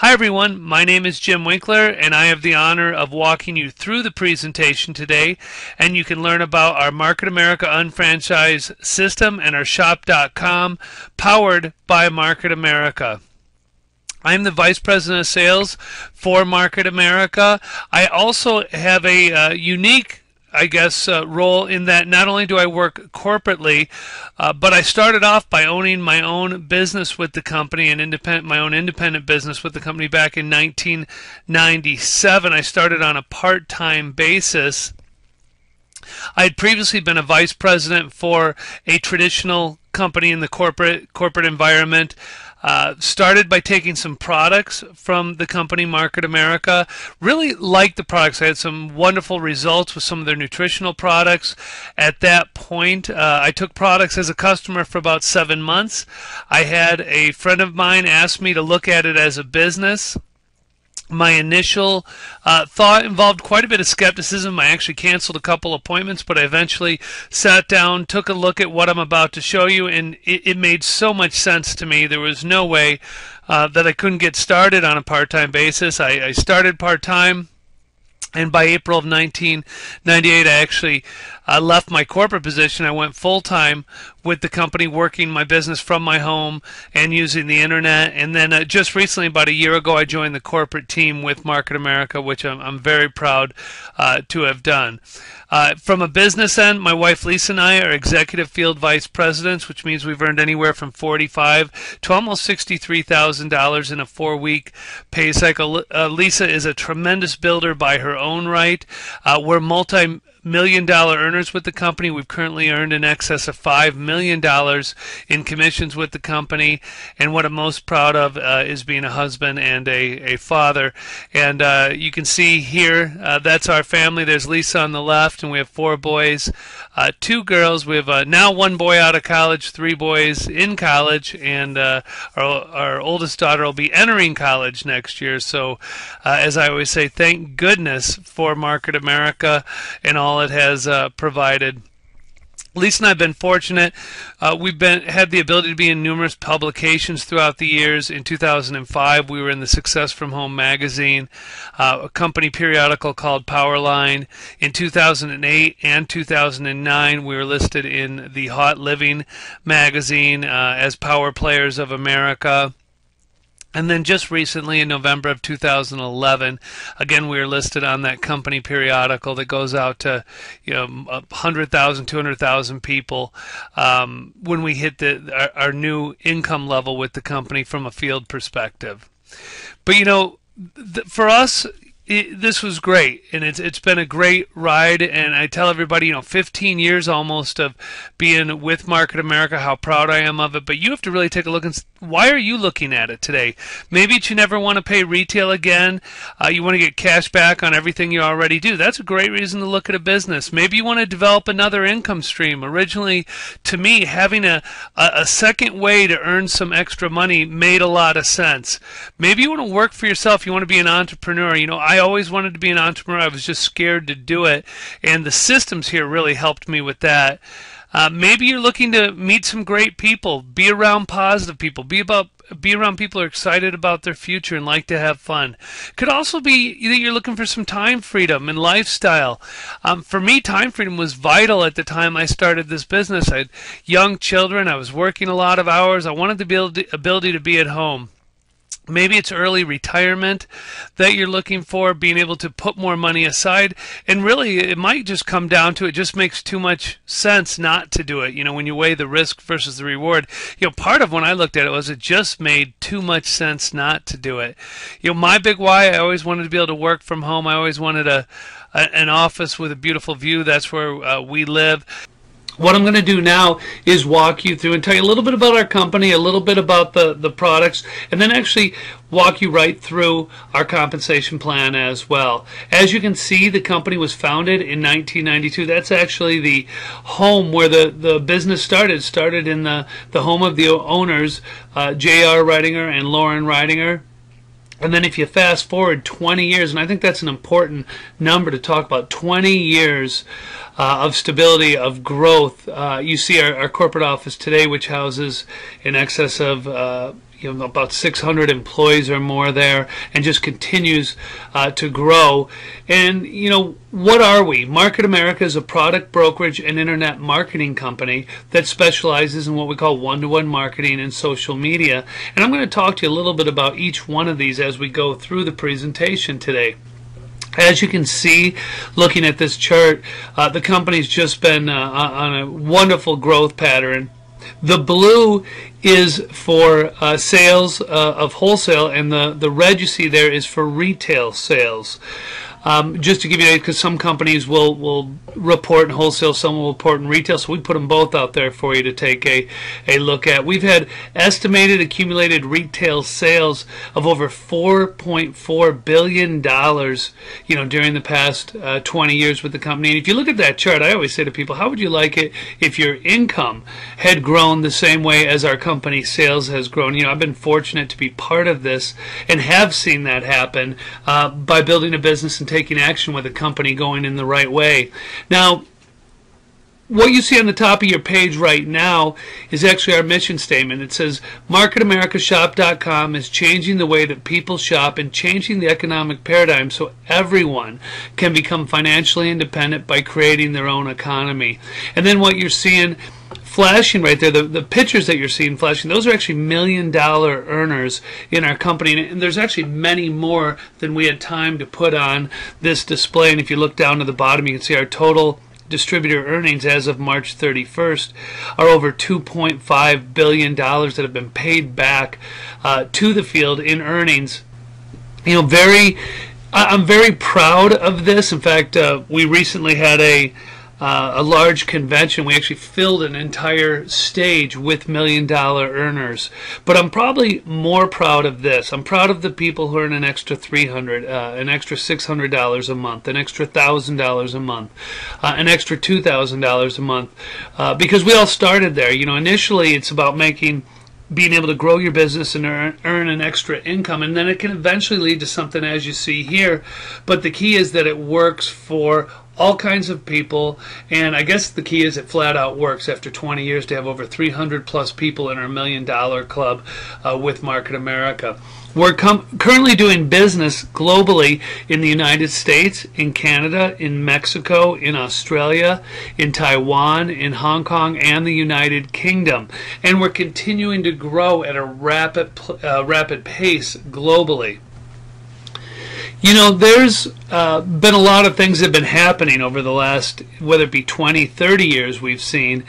Hi everyone, my name is Jim Winkler and I have the honor of walking you through the presentation today and you can learn about our Market America Unfranchise system and our shop.com powered by Market America. I'm the Vice President of Sales for Market America. I also have a uh, unique I guess, uh, role in that not only do I work corporately, uh, but I started off by owning my own business with the company and independent, my own independent business with the company back in 1997. I started on a part-time basis. I had previously been a vice president for a traditional company in the corporate corporate environment. Uh, started by taking some products from the company Market America. Really liked the products. I had some wonderful results with some of their nutritional products. At that point, uh, I took products as a customer for about seven months. I had a friend of mine ask me to look at it as a business my initial uh, thought involved quite a bit of skepticism. I actually canceled a couple appointments, but I eventually sat down, took a look at what I'm about to show you, and it, it made so much sense to me. There was no way uh, that I couldn't get started on a part time basis. I, I started part time. And by April of 1998, I actually uh, left my corporate position. I went full time with the company, working my business from my home and using the internet. And then uh, just recently, about a year ago, I joined the corporate team with Market America, which I'm, I'm very proud uh, to have done. Uh, from a business end, my wife Lisa and I are executive field vice presidents, which means we've earned anywhere from forty-five to almost sixty-three thousand dollars in a four-week pay cycle. Uh, Lisa is a tremendous builder by her own right. Uh, we're multi million dollar earners with the company. We've currently earned in excess of five million dollars in commissions with the company. And what I'm most proud of uh, is being a husband and a, a father. And uh, you can see here uh, that's our family. There's Lisa on the left, and we have four boys, uh, two girls. We have uh, now one boy out of college, three boys in college, and uh, our, our oldest daughter will be entering college next year. So, as I always say, thank goodness for Market America and all all it has uh, provided. Lisa and I have been fortunate. Uh, we've been had the ability to be in numerous publications throughout the years. In 2005, we were in the Success from Home magazine, uh, a company periodical called Powerline. In 2008 and 2009, we were listed in the Hot Living magazine uh, as Power Players of America. And then just recently in November of 2011, again, we were listed on that company periodical that goes out to, you know, 100,000, 200,000 people um, when we hit the, our, our new income level with the company from a field perspective. But, you know, for us, it, this was great, and it's it's been a great ride. And I tell everybody, you know, 15 years almost of being with Market America, how proud I am of it. But you have to really take a look and why are you looking at it today? Maybe you never want to pay retail again. Uh, you want to get cash back on everything you already do. That's a great reason to look at a business. Maybe you want to develop another income stream. Originally, to me, having a, a, a second way to earn some extra money made a lot of sense. Maybe you want to work for yourself. You want to be an entrepreneur. You know, I always wanted to be an entrepreneur. I was just scared to do it. And the systems here really helped me with that. Uh, maybe you're looking to meet some great people, be around positive people, be about be around people who are excited about their future and like to have fun. Could also be that you're looking for some time freedom and lifestyle. Um, for me, time freedom was vital at the time I started this business. I had young children. I was working a lot of hours. I wanted the ability to be at home. Maybe it's early retirement that you're looking for, being able to put more money aside. And really, it might just come down to it just makes too much sense not to do it. You know, when you weigh the risk versus the reward, you know, part of when I looked at it was it just made too much sense not to do it. You know, my big why, I always wanted to be able to work from home. I always wanted a, a an office with a beautiful view. That's where uh, we live. What I'm going to do now is walk you through and tell you a little bit about our company, a little bit about the, the products, and then actually walk you right through our compensation plan as well. As you can see, the company was founded in 1992. That's actually the home where the, the business started. Started in the, the home of the owners, uh, J.R. Ridinger and Lauren Ridinger. And then if you fast forward 20 years, and I think that's an important number to talk about, 20 years uh, of stability, of growth. Uh, you see our, our, corporate office today, which houses in excess of uh, you know about 600 employees or more there, and just continues uh, to grow. And you know what are we? Market America is a product brokerage and internet marketing company that specializes in what we call one-to-one marketing and social media. And I'm going to talk to you a little bit about each one of these as we go through the presentation today. As you can see, looking at this chart, uh, the company's just been uh, on a wonderful growth pattern. The blue is for uh, sales uh, of wholesale, and the, the red you see there is for retail sales. Um, just to give you, because some companies will will report in wholesale, some will report in retail, so we put them both out there for you to take a a look at. We've had estimated accumulated retail sales of over 4.4 billion dollars, you know, during the past uh, 20 years with the company. And if you look at that chart, I always say to people, how would you like it if your income had grown the same way as our company sales has grown? You know, I've been fortunate to be part of this and have seen that happen uh, by building a business and taking action with a company going in the right way. Now, what you see on the top of your page right now is actually our mission statement. It says marketamericashop.com is changing the way that people shop and changing the economic paradigm so everyone can become financially independent by creating their own economy. And then what you're seeing flashing right there, the, the pictures that you're seeing flashing, those are actually million dollar earners in our company. And there's actually many more than we had time to put on this display. And if you look down to the bottom, you can see our total distributor earnings as of March 31st are over 2.5 billion dollars that have been paid back uh, to the field in earnings. You know, very. I'm very proud of this. In fact, uh, we recently had a uh, a large convention. We actually filled an entire stage with million dollar earners. But I'm probably more proud of this. I'm proud of the people who earn an extra 300, uh, an extra $600 a month, an extra $1,000 a month, uh, an extra $2,000 a month, uh, because we all started there. You know, initially it's about making being able to grow your business and earn, earn an extra income and then it can eventually lead to something as you see here but the key is that it works for all kinds of people. And I guess the key is it flat out works after 20 years to have over 300 plus people in our million dollar club uh, with Market America. We're currently doing business globally in the United States, in Canada, in Mexico, in Australia, in Taiwan, in Hong Kong, and the United Kingdom. And we're continuing to grow at a rapid, uh, rapid pace globally. You know, there's uh, been a lot of things that have been happening over the last, whether it be 20, 30 years we've seen.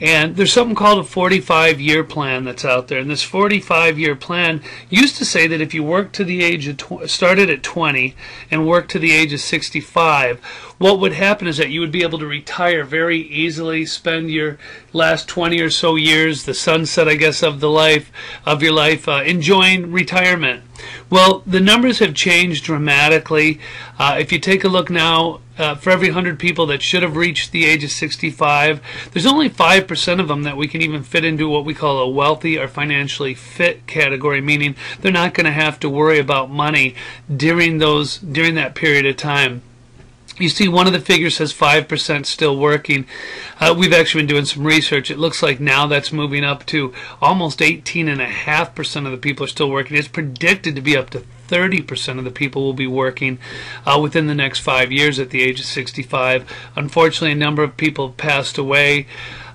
And there's something called a 45 year plan that's out there. And this 45 year plan used to say that if you work to the age of, tw- started at 20 and worked to the age of 65, what would happen is that you would be able to retire very easily, spend your last 20 or so years, the sunset, I guess, of the life, of your life, uh, enjoying retirement. Well, the numbers have changed dramatically. Uh, if you take a look now, uh, for every 100 people that should have reached the age of 65, there's only 5% of them that we can even fit into what we call a wealthy or financially fit category, meaning they're not going to have to worry about money during those during that period of time. You see, one of the figures says 5% still working. Uh, we've actually been doing some research. It looks like now that's moving up to almost 18.5% of the people are still working. It's predicted to be up to 30% of the people will be working uh, within the next five years at the age of 65. Unfortunately, a number of people have passed away.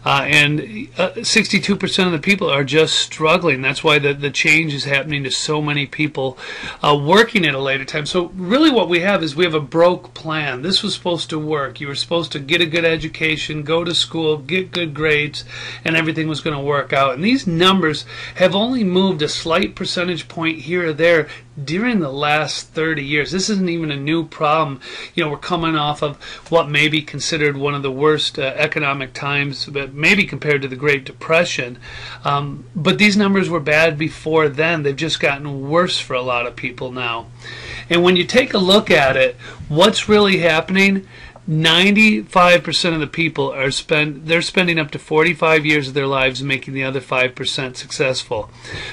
Uh, and 62% uh, of the people are just struggling. That's why the, the change is happening to so many people uh, working at a later time. So, really, what we have is we have a broke plan. This was supposed to work. You were supposed to get a good education, go to school, get good grades, and everything was going to work out. And these numbers have only moved a slight percentage point here or there during the last 30 years. This isn't even a new problem. You know, we're coming off of what may be considered one of the worst uh, economic times, but maybe compared to the Great Depression. Um, but these numbers were bad before then. They've just gotten worse for a lot of people now. And when you take a look at it, what's really happening? 95% of the people are spend they're spending up to 45 years of their lives making the other 5% successful.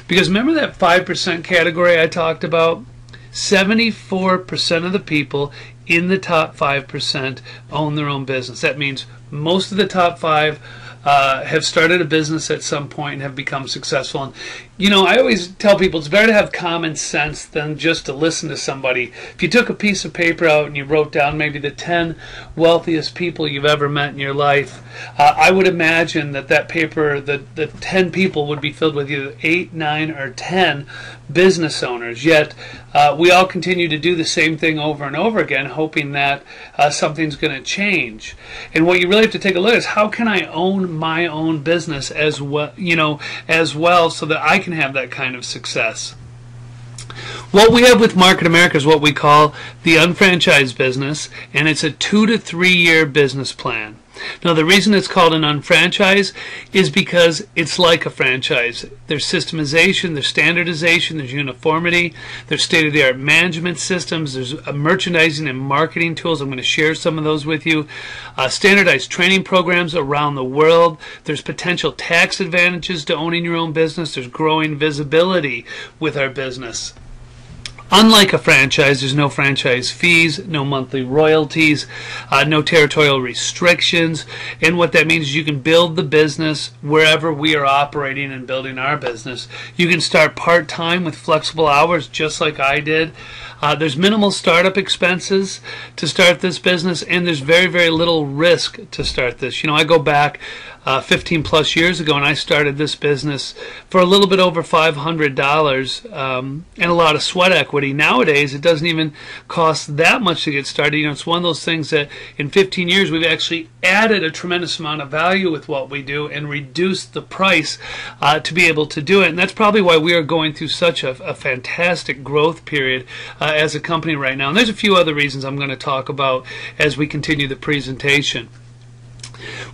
Because remember that 5% category I talked about? 74% of the people in the top 5% own their own business. That means most of the top 5 uh, have started a business at some point and have become successful. And you know, I always tell people it's better to have common sense than just to listen to somebody. If you took a piece of paper out and you wrote down maybe the 10 wealthiest people you've ever met in your life, uh, I would imagine that that paper, the, the 10 people would be filled with either 8, 9, or 10 business owners. Yet uh, we all continue to do the same thing over and over again, hoping that uh, something's going to change. And what you really have to take a look at is how can I own my own business as well, you know, as well, so that I can have that kind of success. What we have with Market America is what we call the unfranchised business, and it's a two to three year business plan. Now, the reason it's called an unfranchise is because it's like a franchise. There's systemization, there's standardization, there's uniformity, there's state of the art management systems, there's merchandising and marketing tools. I'm going to share some of those with you. Uh, standardized training programs around the world. There's potential tax advantages to owning your own business, there's growing visibility with our business. Unlike a franchise, there's no franchise fees, no monthly royalties, uh, no territorial restrictions. And what that means is you can build the business wherever we are operating and building our business. You can start part time with flexible hours, just like I did. Uh, there's minimal startup expenses to start this business, and there's very, very little risk to start this. You know, I go back uh, 15 plus years ago, and I started this business for a little bit over $500 um, and a lot of sweat equity. Nowadays, it doesn't even cost that much to get started. You know, it's one of those things that in 15 years we've actually added a tremendous amount of value with what we do and reduced the price uh, to be able to do it. And that's probably why we are going through such a, a fantastic growth period uh, as a company right now. And there's a few other reasons I'm going to talk about as we continue the presentation.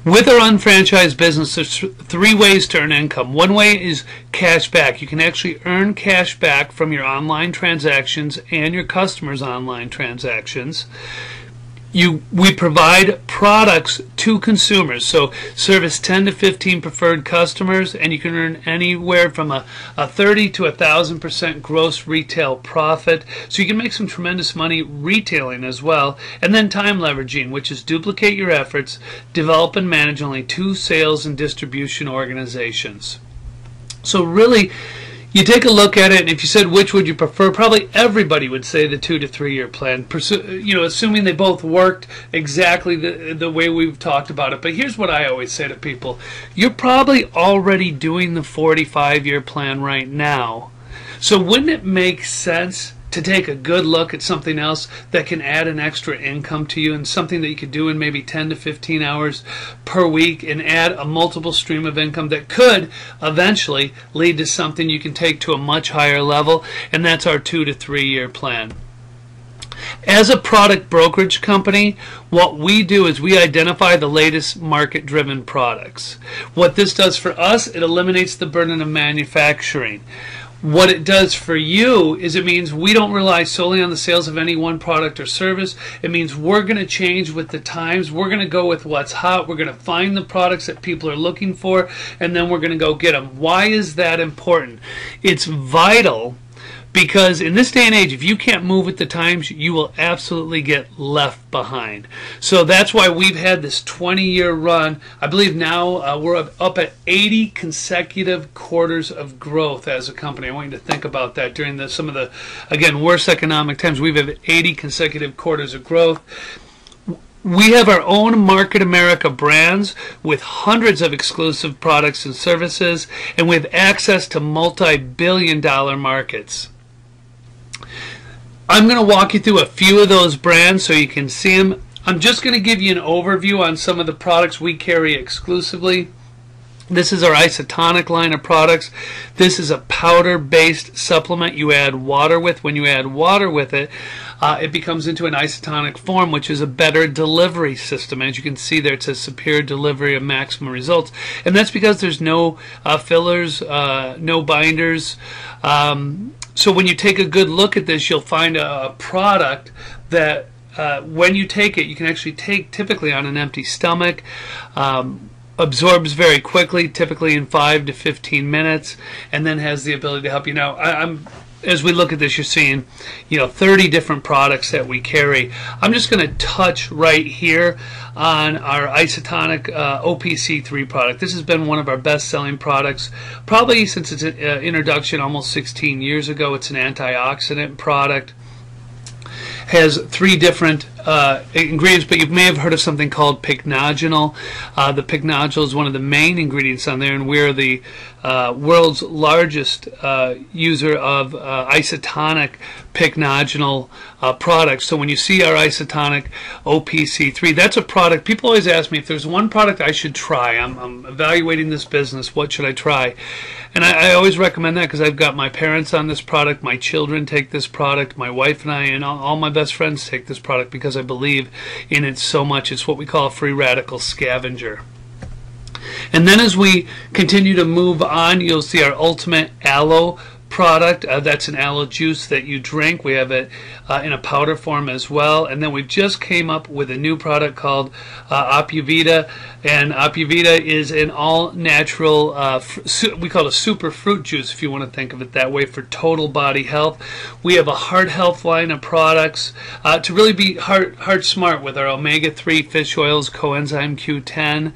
With our unfranchised business, there's three ways to earn income. One way is cash back. You can actually earn cash back from your online transactions and your customers' online transactions you we provide products to consumers. So service 10 to 15 preferred customers and you can earn anywhere from a, a 30 to a thousand percent gross retail profit. So you can make some tremendous money retailing as well. And then time leveraging which is duplicate your efforts develop and manage only two sales and distribution organizations. So really you take a look at it, and if you said which would you prefer, probably everybody would say the two to three year plan. You know, assuming they both worked exactly the the way we've talked about it. But here's what I always say to people: you're probably already doing the 45 year plan right now. So wouldn't it make sense to take a good look at something else that can add an extra income to you and something that you could do in maybe 10 to 15 hours per week and add a multiple stream of income that could eventually lead to something you can take to a much higher level and that's our two to three year plan. As a product brokerage company, what we do is we identify the latest market driven products. What this does for us, it eliminates the burden of manufacturing. What it does for you is it means we don't rely solely on the sales of any one product or service. It means we're going to change with the times. We're going to go with what's hot. We're going to find the products that people are looking for, and then we're going to go get them. Why is that important? It's vital because in this day and age, if you can't move with the times, you will absolutely get left behind. So that's why we've had this 20 year run. I believe now uh, we're up at 80 consecutive quarters of growth as a company. I want you to think about that during the, some of the, again, worst economic times. We've had 80 consecutive quarters of growth. We have our own Market America brands with hundreds of exclusive products and services, and we have access to multi billion dollar markets. I'm going to walk you through a few of those brands so you can see them. I'm just going to give you an overview on some of the products we carry exclusively. This is our isotonic line of products. This is a powder-based supplement you add water with. When you add water with it, uh, it becomes into an isotonic form, which is a better delivery system. As you can see there, it says superior delivery of maximum results. And that's because there's no uh, fillers, uh, no binders. Um, so when you take a good look at this, you'll find a product that uh, when you take it, you can actually take typically on an empty stomach. Um, absorbs very quickly, typically in 5 to 15 minutes, and then has the ability to help you. Now, I, am as we look at this, you're seeing, you know, 30 different products that we carry. I'm just going to touch right here on our isotonic uh, OPC3 product. This has been one of our best-selling products, probably since its uh, introduction almost 16 years ago. It's an antioxidant product has three different uh, ingredients, but you may have heard of something called pycnogenol. Uh, the pycnogenol is one of the main ingredients on there, and we're the uh, world's largest uh, user of uh, isotonic pycnogenol uh, products. So when you see our isotonic OPC3, that's a product. People always ask me if there's one product I should try. I'm, I'm evaluating this business. What should I try? And I, I always recommend that because I've got my parents on this product, my children take this product, my wife and I, and all, all my best friends take this product because I believe in it so much. It's what we call a free radical scavenger. And then as we continue to move on, you'll see our ultimate aloe product. Uh, that's an aloe juice that you drink. We have it uh, in a powder form as well. And then we just came up with a new product called uh, Opuvita. And Opuvita is an all natural, uh, we call it a super fruit juice if you want to think of it that way, for total body health. We have a heart health line of products uh, to really be heart, heart smart with our omega 3 fish oils, coenzyme Q10.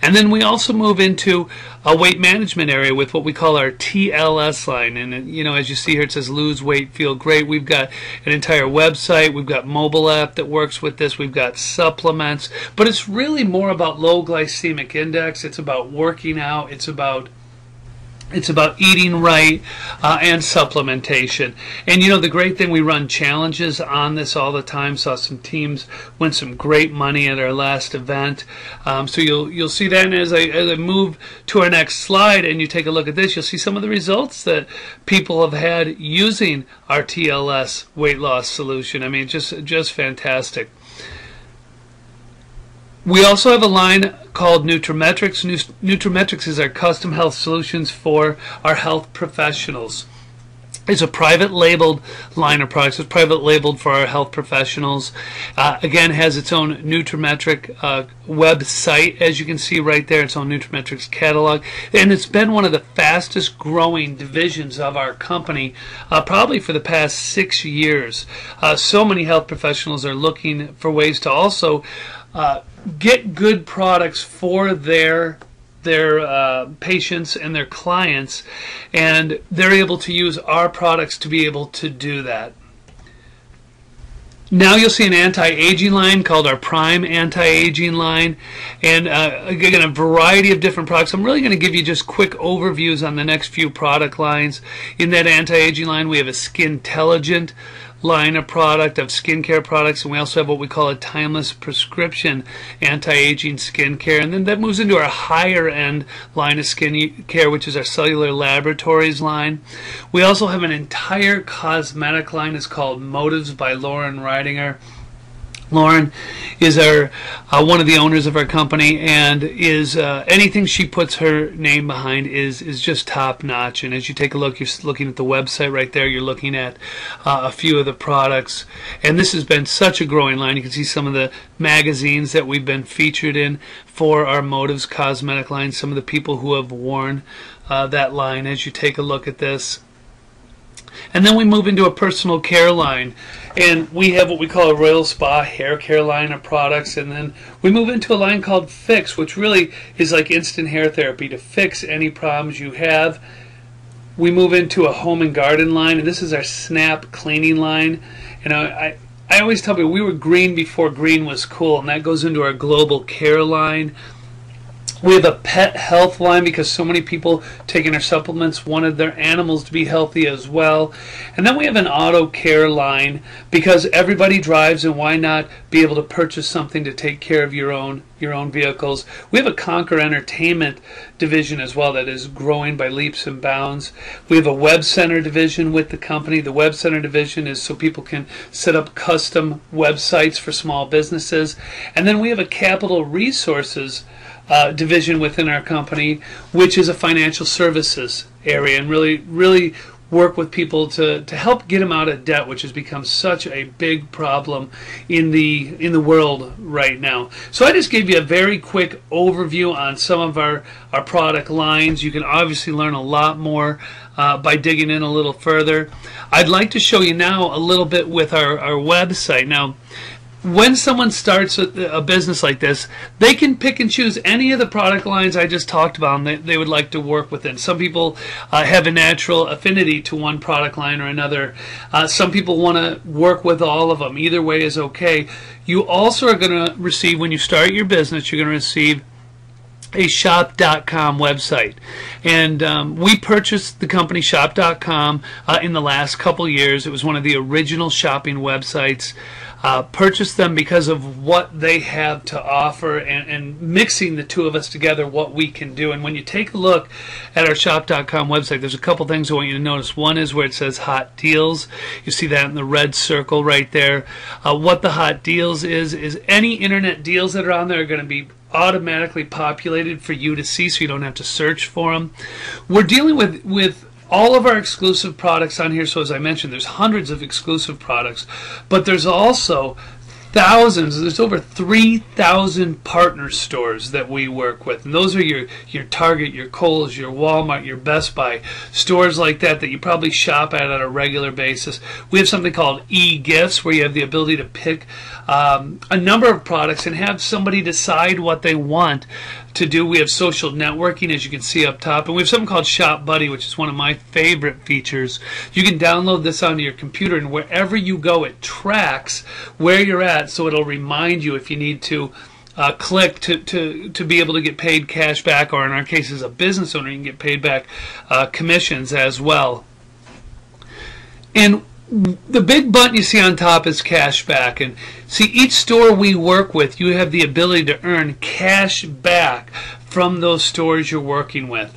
And then we also move into a weight management area with what we call our TLS line. And, you know, as you see here, it says lose weight, feel great. We've got an entire website. We've got mobile app that works with this. We've got supplements. But it's really more about low glycemic index. It's about working out. It's about it's about eating right uh, and supplementation. And you know, the great thing, we run challenges on this all the time. Saw some teams win some great money at our last event. Um, so you'll you'll see that. And as I, as I move to our next slide and you take a look at this, you'll see some of the results that people have had using our TLS weight loss solution. I mean, just just fantastic. We also have a line called Nutrimetrics. Nutrimetrics is our custom health solutions for our health professionals. It's a private labeled line of products. It's private labeled for our health professionals. Uh, again, has its own Nutrimetric uh, website, as you can see right there. Its own Nutrimetrics catalog, and it's been one of the fastest growing divisions of our company, uh, probably for the past six years. Uh, so many health professionals are looking for ways to also uh, get good products for their their uh, patients and their clients, and they're able to use our products to be able to do that. Now you'll see an anti-aging line called our Prime anti-aging line, and uh, again a variety of different products. I'm really going to give you just quick overviews on the next few product lines. In that anti-aging line, we have a Skintelligent line of product of skincare products, and we also have what we call a timeless prescription anti-aging skincare, and then that moves into our higher end line of skincare, which is our cellular laboratories line. We also have an entire cosmetic line. It's called Motives by Lauren Ridinger. Lauren is our uh, one of the owners of our company, and is uh, anything she puts her name behind is is just top notch. And as you take a look, you're looking at the website right there. You're looking at uh, a few of the products, and this has been such a growing line. You can see some of the magazines that we've been featured in for our Motives cosmetic line. Some of the people who have worn uh, that line. As you take a look at this. And then we move into a personal care line. And we have what we call a Royal Spa hair care line of products. And then we move into a line called Fix, which really is like instant hair therapy to fix any problems you have. We move into a home and garden line, and this is our Snap cleaning line. And I, I, I always tell people we were green before green was cool, and that goes into our global care line. We have a pet health line because so many people taking our supplements wanted their animals to be healthy as well. And then we have an auto care line because everybody drives and why not be able to purchase something to take care of your own your own vehicles. We have a Conquer Entertainment division as well that is growing by leaps and bounds. We have a web center division with the company. The web center division is so people can set up custom websites for small businesses. And then we have a capital resources uh, division within our company, which is a financial services area. And really, really, work with people to, to help get them out of debt, which has become such a big problem in the in the world right now. So I just gave you a very quick overview on some of our, our product lines. You can obviously learn a lot more uh, by digging in a little further. I'd like to show you now a little bit with our, our website. Now, when someone starts a, business like this, they can pick and choose any of the product lines I just talked about and they, they would like to work within. Some people uh, have a natural affinity to one product line or another. Uh, some people want to work with all of them. Either way is okay. You also are going to receive, when you start your business, you're going to receive a shop.com website and um, we purchased the company shop.com uh, in the last couple years it was one of the original shopping websites uh, purchased them because of what they have to offer and, and, mixing the two of us together what we can do. And when you take a look at our shop.com website there's a couple things I want you to notice. One is where it says hot deals. You see that in the red circle right there. Uh, what the hot deals is is any internet deals that are on there are going to be automatically populated for you to see so you don't have to search for them we're dealing with with all of our exclusive products on here. So as I mentioned, there's hundreds of exclusive products, but there's also thousands there's over 3000 partner stores that we work with. And those are your your target your Kohl's your Walmart your Best Buy stores like that that you probably shop at on a regular basis. We have something called e-gifts where you have the ability to pick um, a number of products and have somebody decide what they want to do. We have social networking, as you can see up top, and we have something called Shop Buddy, which is one of my favorite features. You can download this onto your computer, and wherever you go, it tracks where you're at, so it'll remind you if you need to. Uh, click to, to, to be able to get paid cash back, or in our case, as a business owner, you can get paid back uh, commissions as well. And the big button you see on top is cash back. And see each store we work with you have the ability to earn cash back from those stores you're working with.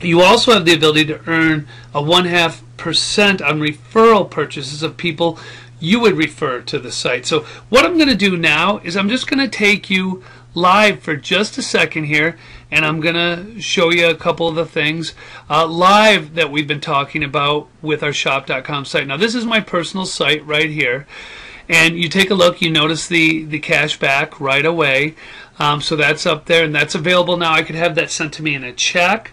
You also have the ability to earn a one half percent on referral purchases of people you would refer to the site. So what I'm going to do now is I'm just going to take you live for just a second here and I'm going to show you a couple of the things uh, live that we've been talking about with our shop.com site. Now this is my personal site right here. And you take a look you notice the the cash back right away. Um, so that's up there and that's available now. I could have that sent to me in a check.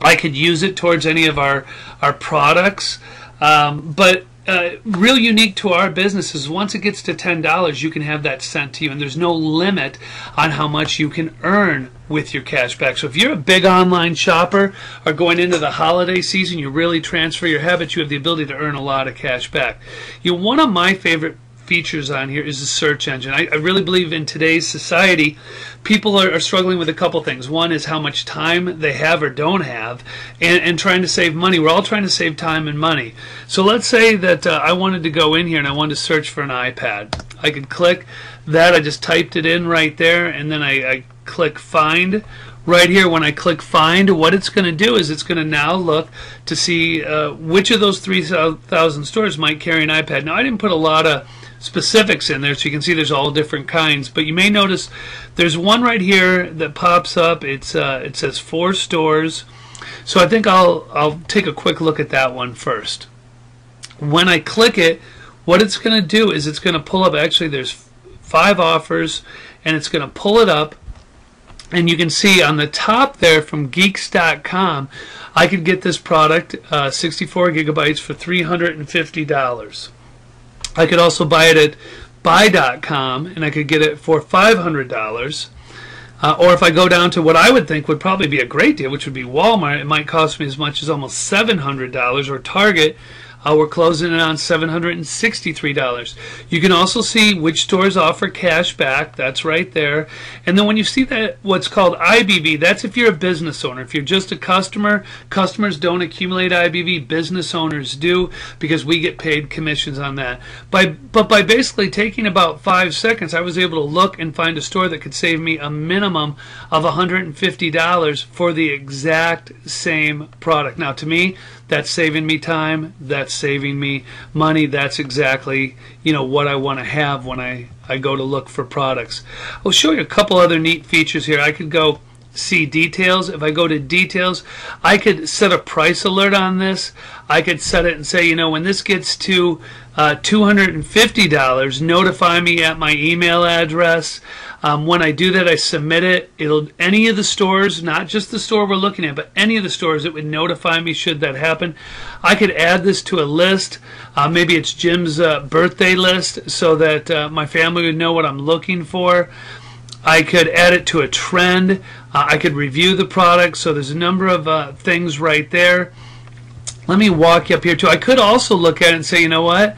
I could use it towards any of our our products. Um, but uh, real unique to our business is once it gets to $10 you can have that sent to you and there's no limit on how much you can earn with your cash back so if you're a big online shopper or going into the holiday season you really transfer your habits you have the ability to earn a lot of cash back you know, one of my favorite features on here is the search engine. I, I really believe in today's society, people are, are, struggling with a couple things. One is how much time they have or don't have, and, and trying to save money. We're all trying to save time and money. So let's say that uh, I wanted to go in here and I wanted to search for an iPad. I could click that. I just typed it in right there, and then I, I click find. Right here when I click find what it's going to do is it's going to now look to see uh, which of those 3000 stores might carry an iPad. Now I didn't put a lot of specifics in there so you can see there's all different kinds but you may notice there's one right here that pops up. It's uh, it says four stores. So I think I'll I'll take a quick look at that one first. When I click it what it's going to do is it's going to pull up actually there's five offers and it's going to pull it up and you can see on the top there from geeks.com I could get this product uh, 64 gigabytes for $350 I could also buy it at buy.com and I could get it for $500. Uh, or if I go down to what I would think would probably be a great deal, which would be Walmart, it might cost me as much as almost $700 or Target uh, we're closing it on $763. You can also see which stores offer cash back. That's right there. And then when you see that what's called IBV, that's if you're a business owner. If you're just a customer, customers don't accumulate IBV. Business owners do because we get paid commissions on that. By but by basically taking about five seconds, I was able to look and find a store that could save me a minimum of $150 for the exact same product. Now, to me, that's saving me time. That's saving me money. That's exactly you know what I want to have when I I go to look for products. I'll show you a couple other neat features here. I could go see details. If I go to details, I could set a price alert on this. I could set it and say, you know, when this gets to uh, $250, notify me at my email address. Um, when I do that, I submit it. It'll any of the stores, not just the store we're looking at, but any of the stores, it would notify me should that happen. I could add this to a list. Uh, maybe it's Jim's uh, birthday list, so that uh, my family would know what I'm looking for. I could add it to a trend. Uh, I could review the product. So there's a number of uh, things right there. Let me walk you up here too. I could also look at it and say, you know what?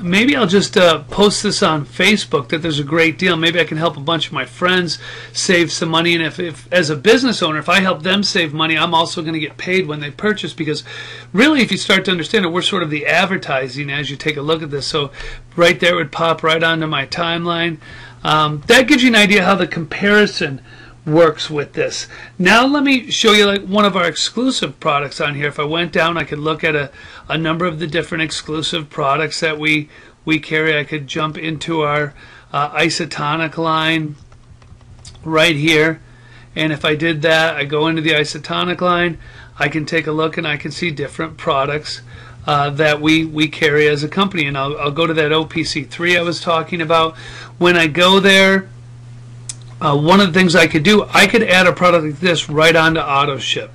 Maybe I'll just uh, post this on Facebook that there's a great deal. Maybe I can help a bunch of my friends save some money. And if, if as a business owner, if I help them save money, I'm also going to get paid when they purchase because really, if you start to understand it, we're sort of the advertising as you take a look at this. So right there it would pop right onto my timeline. Um, that gives you an idea how the comparison works with this. Now let me show you like one of our exclusive products on here. If I went down, I could look at a, a number of the different exclusive products that we we carry. I could jump into our uh, isotonic line right here. And if I did that, I go into the isotonic line, I can take a look and I can see different products uh, that we, we carry as a company. And I'll, I'll go to that OPC3 I was talking about. When I go there, uh, one of the things I could do, I could add a product like this right onto AutoShip.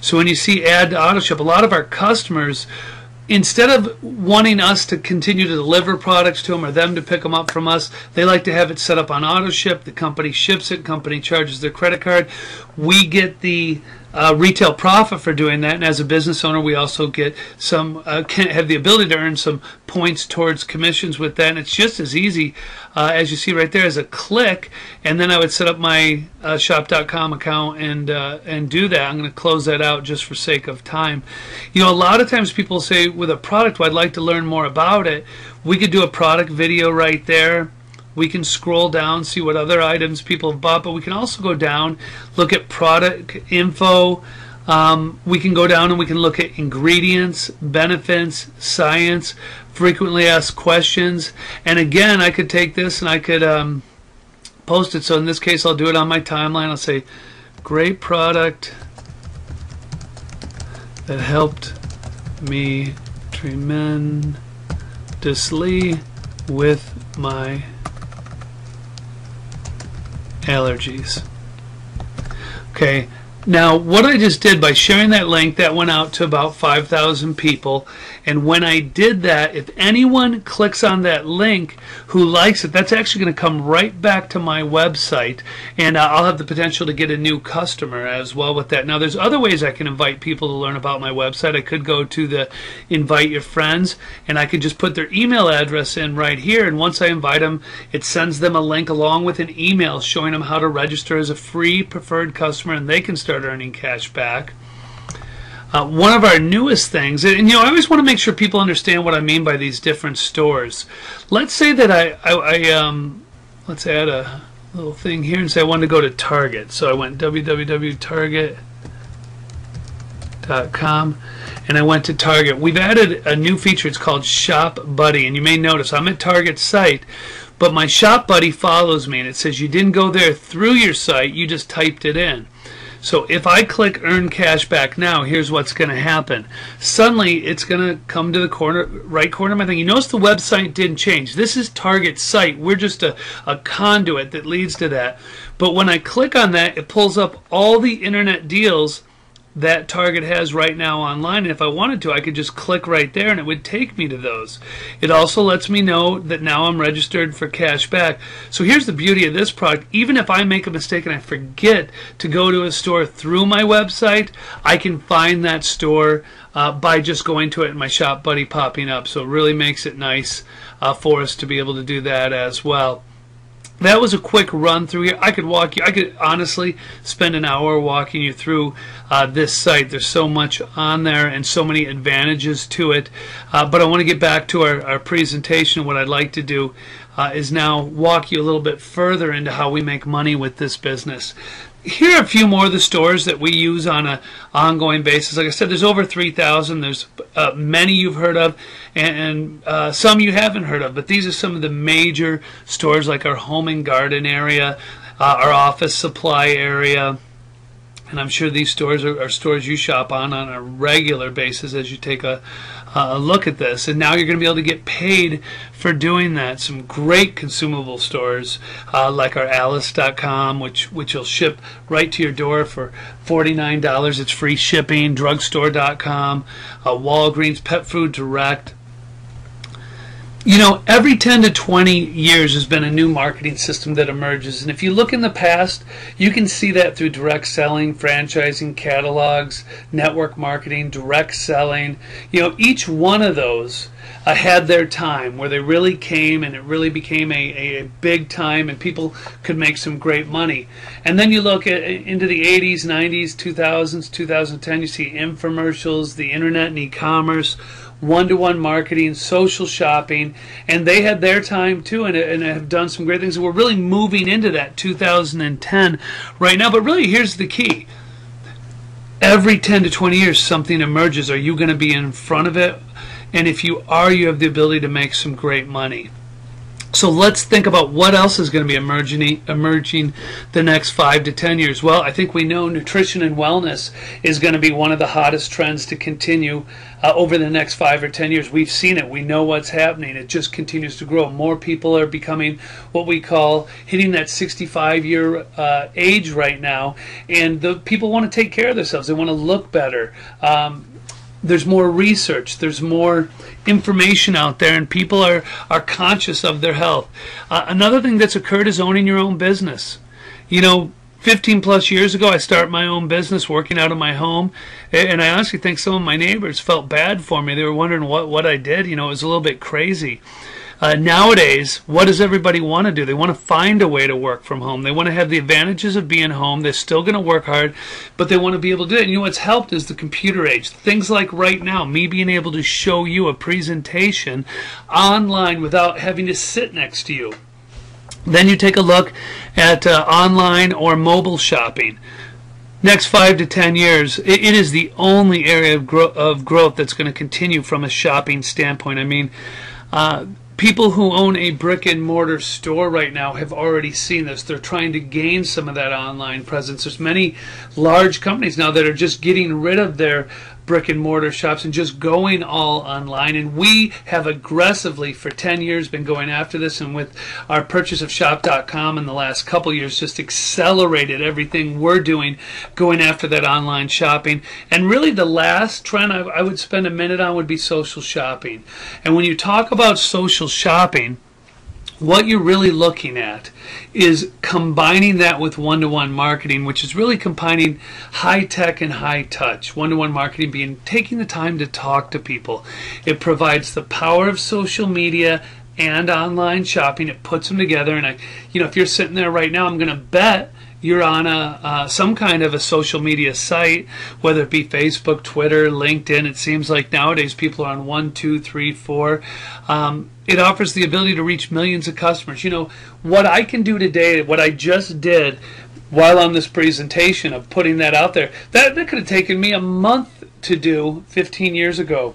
So when you see add to AutoShip, a lot of our customers, instead of wanting us to continue to deliver products to them or them to pick them up from us, they like to have it set up on AutoShip. The company ships it, company charges their credit card. We get the uh, retail profit for doing that. And as a business owner, we also get some, uh, can have the ability to earn some points towards commissions with that. And it's just as easy uh, as you see right there as a click. And then I would set up my uh, shop.com account and uh, and do that. I'm going to close that out just for sake of time. You know, a lot of times people say with a product, well, I'd like to learn more about it. We could do a product video right there we can scroll down, see what other items people have bought, but we can also go down, look at product info. Um, we can go down and we can look at ingredients, benefits, science, frequently asked questions. And again, I could take this and I could um, post it. So in this case, I'll do it on my timeline. I'll say, great product that helped me tremendously with my allergies. Okay, now what I just did by sharing that link, that went out to about 5,000 people. And when I did that, if anyone clicks on that link who likes it, that's actually going to come right back to my website. And uh, I'll have the potential to get a new customer as well with that. Now, there's other ways I can invite people to learn about my website. I could go to the invite your friends and I could just put their email address in right here. And once I invite them, it sends them a link along with an email showing them how to register as a free preferred customer and they can start earning cash back. Uh, one of our newest things, and you know, I always want to make sure people understand what I mean by these different stores. Let's say that I, I, I um, let's add a little thing here and say I want to go to Target. So I went www.target.com and I went to Target. We've added a new feature. It's called Shop Buddy, and you may notice I'm at Target's site, but my Shop Buddy follows me, and it says you didn't go there through your site, you just typed it in. So if I click earn cash back now, here's what's going to happen. Suddenly it's going to come to the corner, right corner of my thing. You notice the website didn't change. This is Target's site. We're just a, a conduit that leads to that. But when I click on that, it pulls up all the internet deals that Target has right now online. And if I wanted to, I could just click right there and it would take me to those. It also lets me know that now I'm registered for cash back. So here's the beauty of this product. Even if I make a mistake and I forget to go to a store through my website, I can find that store uh, by just going to it and my shop buddy popping up. So it really makes it nice uh, for us to be able to do that as well that was a quick run through here. I could walk you. I could honestly spend an hour walking you through uh, this site. There's so much on there and so many advantages to it. Uh, but I want to get back to our, our presentation. What I'd like to do uh, is now walk you a little bit further into how we make money with this business here are a few more of the stores that we use on an ongoing basis. Like I said, there's over 3,000. There's uh, many you've heard of, and, uh, some you haven't heard of. But these are some of the major stores, like our home and garden area, uh, our office supply area, and I'm sure these stores are, are, stores you shop on on a regular basis as you take a, a look at this. And now you're going to be able to get paid for doing that. Some great consumable stores uh, like our Alice.com, which which will ship right to your door for $49. It's free shipping. Drugstore.com, uh, Walgreens, Pet Food Direct you know, every 10 to 20 years has been a new marketing system that emerges. And if you look in the past, you can see that through direct selling, franchising, catalogs, network marketing, direct selling. You know, each one of those uh, had their time where they really came and it really became a, a, big time and people could make some great money. And then you look at into the 80s, 90s, 2000s, 2010, you see infomercials, the internet and e-commerce one to one marketing, social shopping, and they had their time too and, and have done some great things. We're really moving into that 2010 right now. But really, here's the key every 10 to 20 years, something emerges. Are you going to be in front of it? And if you are, you have the ability to make some great money. So let's think about what else is going to be emerging emerging the next five to ten years. Well, I think we know nutrition and wellness is going to be one of the hottest trends to continue uh, over the next five or ten years. We've seen it. We know what's happening. It just continues to grow. More people are becoming what we call hitting that 65 year uh, age right now, and the people want to take care of themselves. They want to look better. Um, there's more research, there's more information out there, and people are, are conscious of their health. Uh, another thing that's occurred is owning your own business. You know, 15 plus years ago, I started my own business working out of my home, and I honestly think some of my neighbors felt bad for me. They were wondering what, what I did. You know, it was a little bit crazy. Uh, nowadays, what does everybody want to do? They want to find a way to work from home. They want to have the advantages of being home. They're still going to work hard, but they want to be able to do it. And you know what's helped is the computer age. Things like right now, me being able to show you a presentation online without having to sit next to you. Then you take a look at uh, online or mobile shopping next five to ten years, it, is the only area of, gro- of growth that's going to continue from a shopping standpoint. I mean, uh, people who own a brick and mortar store right now have already seen this. They're trying to gain some of that online presence. There's many large companies now that are just getting rid of their brick and mortar shops and just going all online. And we have aggressively, for 10 years, been going after this. And with our purchase of shop.com in the last couple years, just accelerated everything we're doing going after that online shopping. And really, the last trend I, I would spend a minute on would be social shopping. And when you talk about social shopping, what you're really looking at is combining that with one to one marketing, which is really combining high tech and high touch. One to one marketing being taking the time to talk to people. It provides the power of social media and online shopping. It puts them together. And I, you know, if you're sitting there right now, I'm going to bet you're on a uh, some kind of a social media site, whether it be Facebook, Twitter, LinkedIn. It seems like nowadays people are on one, two, three, four. Um, it offers the ability to reach millions of customers. You know what I can do today, what I just did while on this presentation of putting that out there. That that could have taken me a month to do 15 years ago.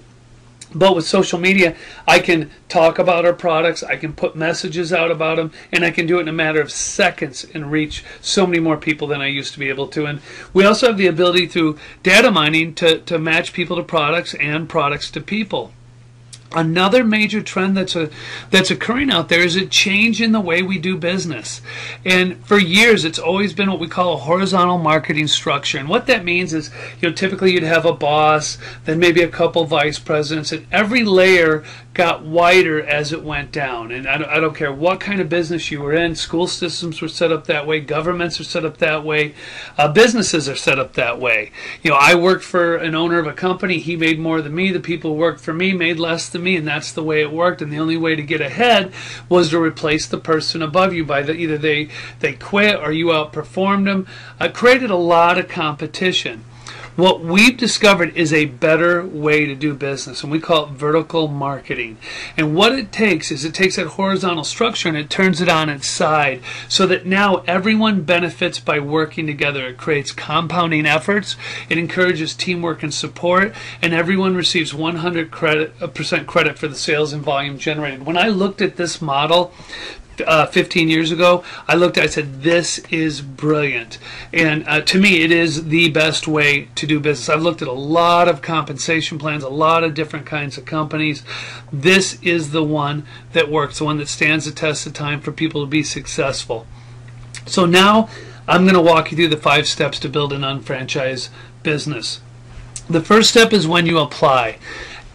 But with social media, I can talk about our products, I can put messages out about them, and I can do it in a matter of seconds and reach so many more people than I used to be able to. And we also have the ability through data mining to, to match people to products and products to people. Another major trend that's a, that's occurring out there is a change in the way we do business. And for years, it's always been what we call a horizontal marketing structure. And what that means is, you know, typically you'd have a boss, then maybe a couple vice presidents, and every layer got wider as it went down. And I don't, I don't care what kind of business you were in. School systems were set up that way. Governments are set up that way. Uh, businesses are set up that way. You know, I worked for an owner of a company. He made more than me. The people who worked for me made less than me, and that's the way it worked. And the only way to get ahead was to replace the person above you by the, either they they quit or you outperformed them. Uh, created a lot of competition. What we've discovered is a better way to do business, and we call it vertical marketing. And what it takes is it takes that horizontal structure and it turns it on its side so that now everyone benefits by working together. It creates compounding efforts, it encourages teamwork and support, and everyone receives 100% credit, uh, credit for the sales and volume generated. When I looked at this model, uh, 15 years ago, I looked at it, I said, this is brilliant. And uh, to me, it is the best way to do business. I've looked at a lot of compensation plans, a lot of different kinds of companies. This is the one that works, the one that stands the test of time for people to be successful. So now I'm going to walk you through the five steps to build an unfranchised business. The first step is when you apply.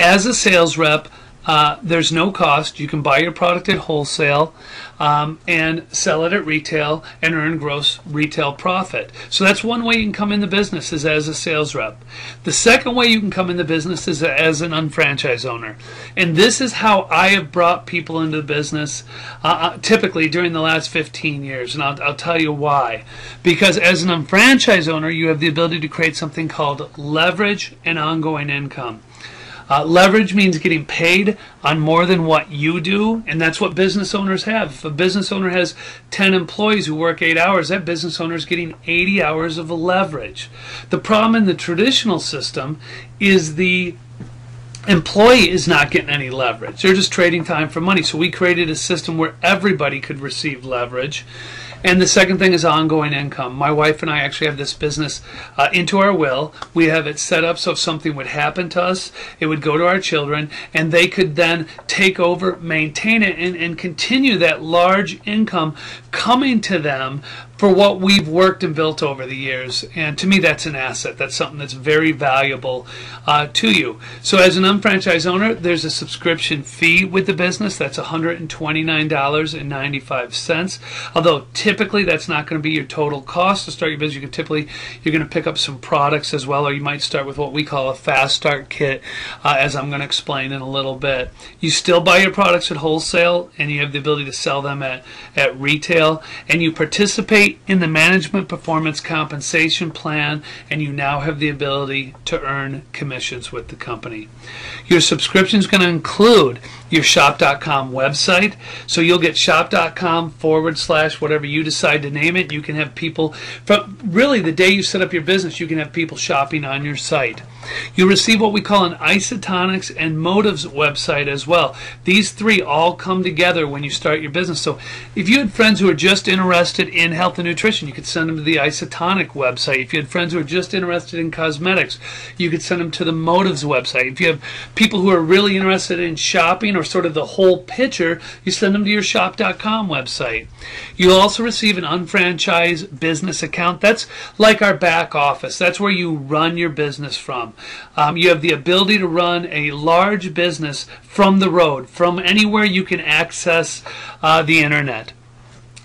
As a sales rep, uh, there's no cost. You can buy your product at wholesale um, and sell it at retail and earn gross retail profit. So that's one way you can come in the business is as a sales rep. The second way you can come in the business is as an unfranchised owner. And this is how I have brought people into the business uh, uh typically during the last 15 years. And I'll, I'll tell you why. Because as an unfranchised owner, you have the ability to create something called leverage and ongoing income. Uh, leverage means getting paid on more than what you do, and that's what business owners have. If a business owner has 10 employees who work 8 hours, that business owner is getting 80 hours of leverage. The problem in the traditional system is the employee is not getting any leverage. They're just trading time for money. So we created a system where everybody could receive leverage. And the second thing is ongoing income. My wife and I actually have this business uh, into our will. We have it set up so if something would happen to us, it would go to our children, and they could then take over, maintain it, and, and continue that large income coming to them for what we've worked and built over the years. And to me, that's an asset. That's something that's very valuable uh, to you. So, as an unfranchised owner, there's a subscription fee with the business. That's $129.95. Although typically that's not going to be your total cost to start your business. You can typically you're going to pick up some products as well, or you might start with what we call a fast start kit, uh, as I'm going to explain in a little bit. You still buy your products at wholesale, and you have the ability to sell them at at retail, and you participate in the management performance compensation plan, and you now have the ability to earn commissions with the company. Your subscription is going to include your shop.com website. So you'll get shop.com forward slash whatever you decide to name it. You can have people from really the day you set up your business, you can have people shopping on your site. You'll receive what we call an Isotonix and Motives website as well. These three all come together when you start your business. So if you had friends who are just interested in health and nutrition, you could send them to the Isotonic website. If you had friends who are just interested in cosmetics, you could send them to the Motives website. If you have people who are really interested in shopping or sort of the whole picture, you send them to your shop.com website. You'll also receive an unfranchised business account. That's like our back office. That's where you run your business from. Um, you have the ability to run a large business from the road, from anywhere you can access uh, the internet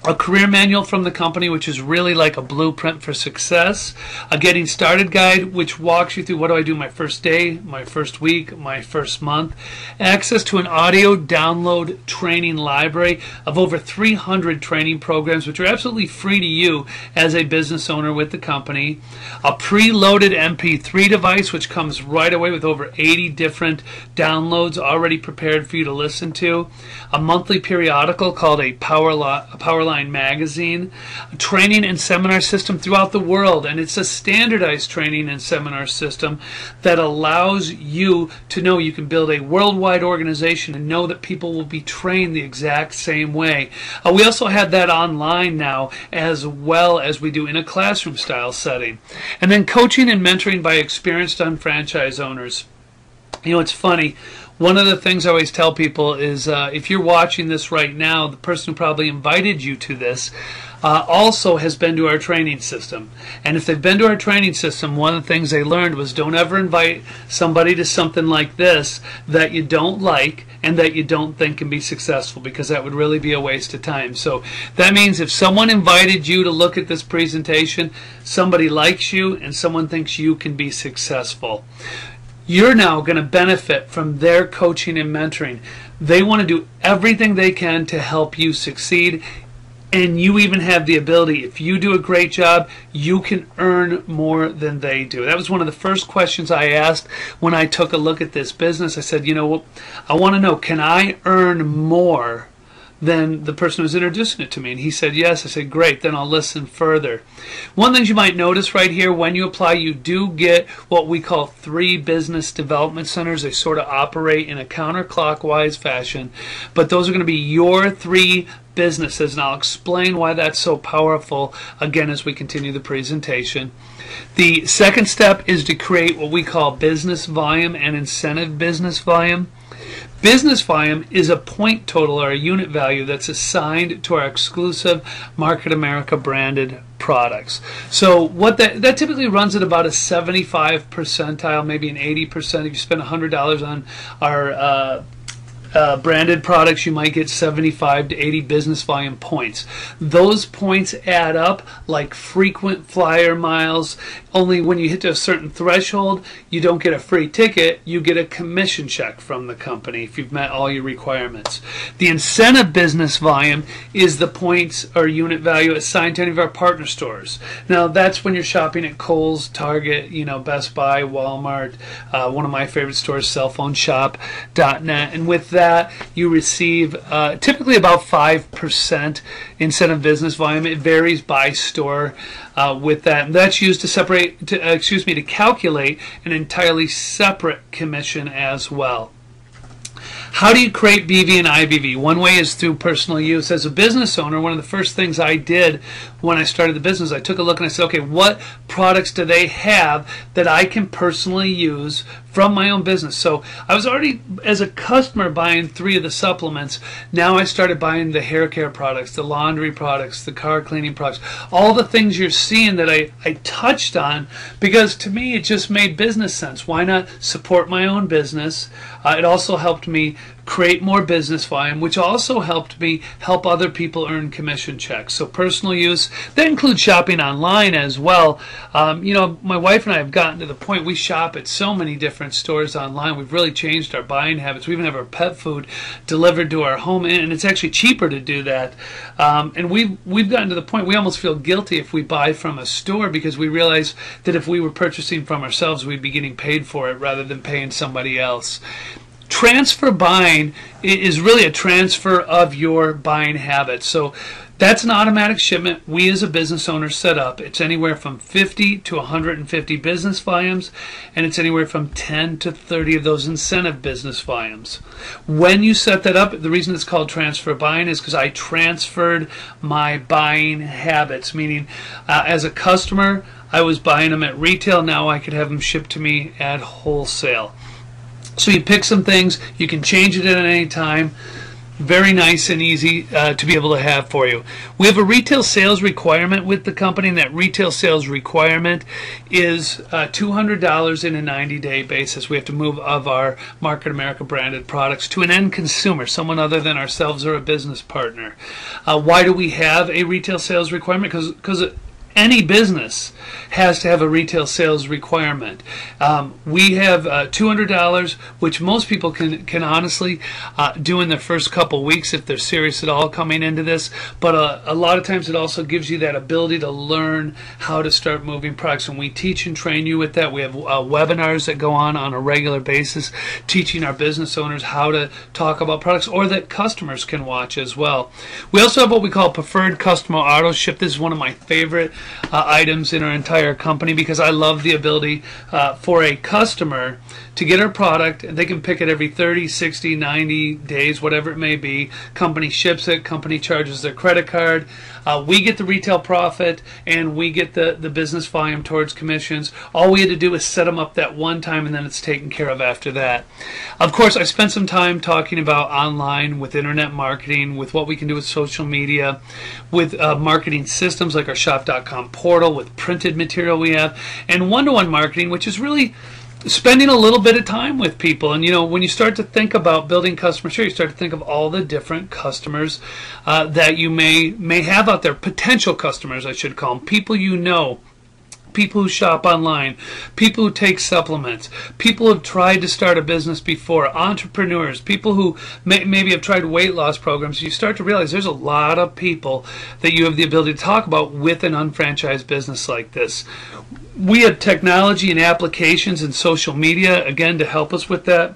a career manual from the company, which is really like a blueprint for success, a getting started guide, which walks you through what do I do my first day, my first week, my first month, access to an audio download training library of over 300 training programs, which are absolutely free to you as a business owner with the company, a preloaded MP3 device, which comes right away with over 80 different downloads already prepared for you to listen to, a monthly periodical called a Power, a Powerline magazine, training and seminar system throughout the world. And it's a standardized training and seminar system that allows you to know you can build a worldwide organization and know that people will be trained the exact same way. Uh, we also have that online now as well as we do in a classroom style setting. And then coaching and mentoring by experienced unfranchised owners. You know, it's funny one of the things I always tell people is uh, if you're watching this right now, the person who probably invited you to this uh, also has been to our training system. And if they've been to our training system, one of the things they learned was don't ever invite somebody to something like this that you don't like and that you don't think can be successful because that would really be a waste of time. So that means if someone invited you to look at this presentation, somebody likes you and someone thinks you can be successful you're now going to benefit from their coaching and mentoring. They want to do everything they can to help you succeed. And you even have the ability, if you do a great job, you can earn more than they do. That was one of the first questions I asked when I took a look at this business. I said, you know, what, I want to know, can I earn more than the person who's introducing it to me. And he said, yes. I said, great. Then I'll listen further. One thing you might notice right here, when you apply, you do get what we call three business development centers. They sort of operate in a counterclockwise fashion, but those are going to be your three businesses, and I'll explain why that's so powerful again as we continue the presentation. The second step is to create what we call business volume and incentive business volume. Business volume is a point total or a unit value that's assigned to our exclusive Market America branded products. So what that that typically runs at about a 75 percentile, maybe an 80 percent. If you spend $100 on our uh, uh, branded products, you might get 75 to 80 business volume points. Those points add up like frequent flyer miles. Only when you hit a certain threshold, you don't get a free ticket, you get a commission check from the company if you've met all your requirements. The incentive business volume is the points or unit value assigned to any of our partner stores. Now, that's when you're shopping at Kohl's, Target, you know, Best Buy, Walmart, uh, one of my favorite stores, cellphoneshop.net. And with that, that, you receive uh, typically about 5% incentive business volume. It varies by store uh, with that. And that's used to separate, to, uh, excuse me, to calculate an entirely separate commission as well. How do you create BV and IBV? One way is through personal use. As a business owner, one of the first things I did when I started the business, I took a look and I said, okay, what products do they have that I can personally use from my own business. So I was already, as a customer, buying three of the supplements. Now I started buying the hair care products, the laundry products, the car cleaning products, all the things you're seeing that I, I touched on because to me it just made business sense. Why not support my own business? Uh, it also helped me create more business volume, which also helped me help other people earn commission checks. So personal use, that includes shopping online as well. Um, you know, my wife and I have gotten to the point we shop at so many different stores online. We've really changed our buying habits. We even have our pet food delivered to our home, and it's actually cheaper to do that. Um, and we've we've gotten to the point we almost feel guilty if we buy from a store because we realize that if we were purchasing from ourselves, we'd be getting paid for it rather than paying somebody else transfer buying is really a transfer of your buying habits. So that's an automatic shipment we as a business owner set up. It's anywhere from 50 to 150 business volumes, and it's anywhere from 10 to 30 of those incentive business volumes. When you set that up, the reason it's called transfer buying is because I transferred my buying habits, meaning uh, as a customer, I was buying them at retail. Now I could have them shipped to me at wholesale. So you pick some things, you can change it at any time. Very nice and easy uh, to be able to have for you. We have a retail sales requirement with the company, and that retail sales requirement is uh, $200 in a 90 day basis. We have to move of our Market America branded products to an end consumer, someone other than ourselves or a business partner. Uh, why do we have a retail sales requirement? Because any business has to have a retail sales requirement. Um, we have uh, $200, which most people can can honestly uh, do in the first couple weeks if they're serious at all coming into this. But uh, a lot of times it also gives you that ability to learn how to start moving products. And we teach and train you with that. We have uh, webinars that go on on a regular basis, teaching our business owners how to talk about products, or that customers can watch as well. We also have what we call preferred customer auto ship. This is one of my favorite uh, items in our entire company because I love the ability uh, for a customer to get our product. And they can pick it every 30, 60, 90 days, whatever it may be. Company ships it, company charges their credit card. Uh, we get the retail profit and we get the, the business volume towards commissions. All we had to do is set them up that one time and then it's taken care of after that. Of course, I spent some time talking about online with internet marketing, with what we can do with social media, with uh, marketing systems like our shop.com portal, with printed material we have, and one to one marketing, which is really spending a little bit of time with people. And you know when you start to think about building customer share you start to think of all the different customers uh, that you may may have out there potential customers i should call them people you know people who shop online, people who take supplements, people who have tried to start a business before, entrepreneurs, people who may, maybe have tried weight loss programs. You start to realize there's a lot of people that you have the ability to talk about with an unfranchised business like this we have technology and applications and social media again to help us with that.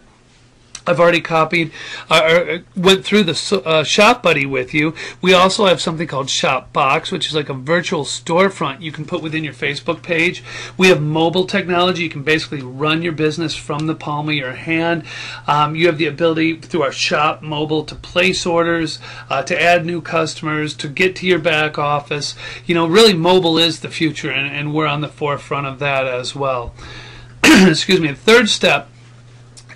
I've already copied, uh, or went through the uh, Shop Buddy with you. We also have something called Shop Box, which is like a virtual storefront you can put within your Facebook page. We have mobile technology. You can basically run your business from the palm of your hand. Um, you have the ability through our Shop Mobile to place orders, uh, to add new customers, to get to your back office. You know, really, mobile is the future, and, and we're on the forefront of that as well. Excuse me. The third step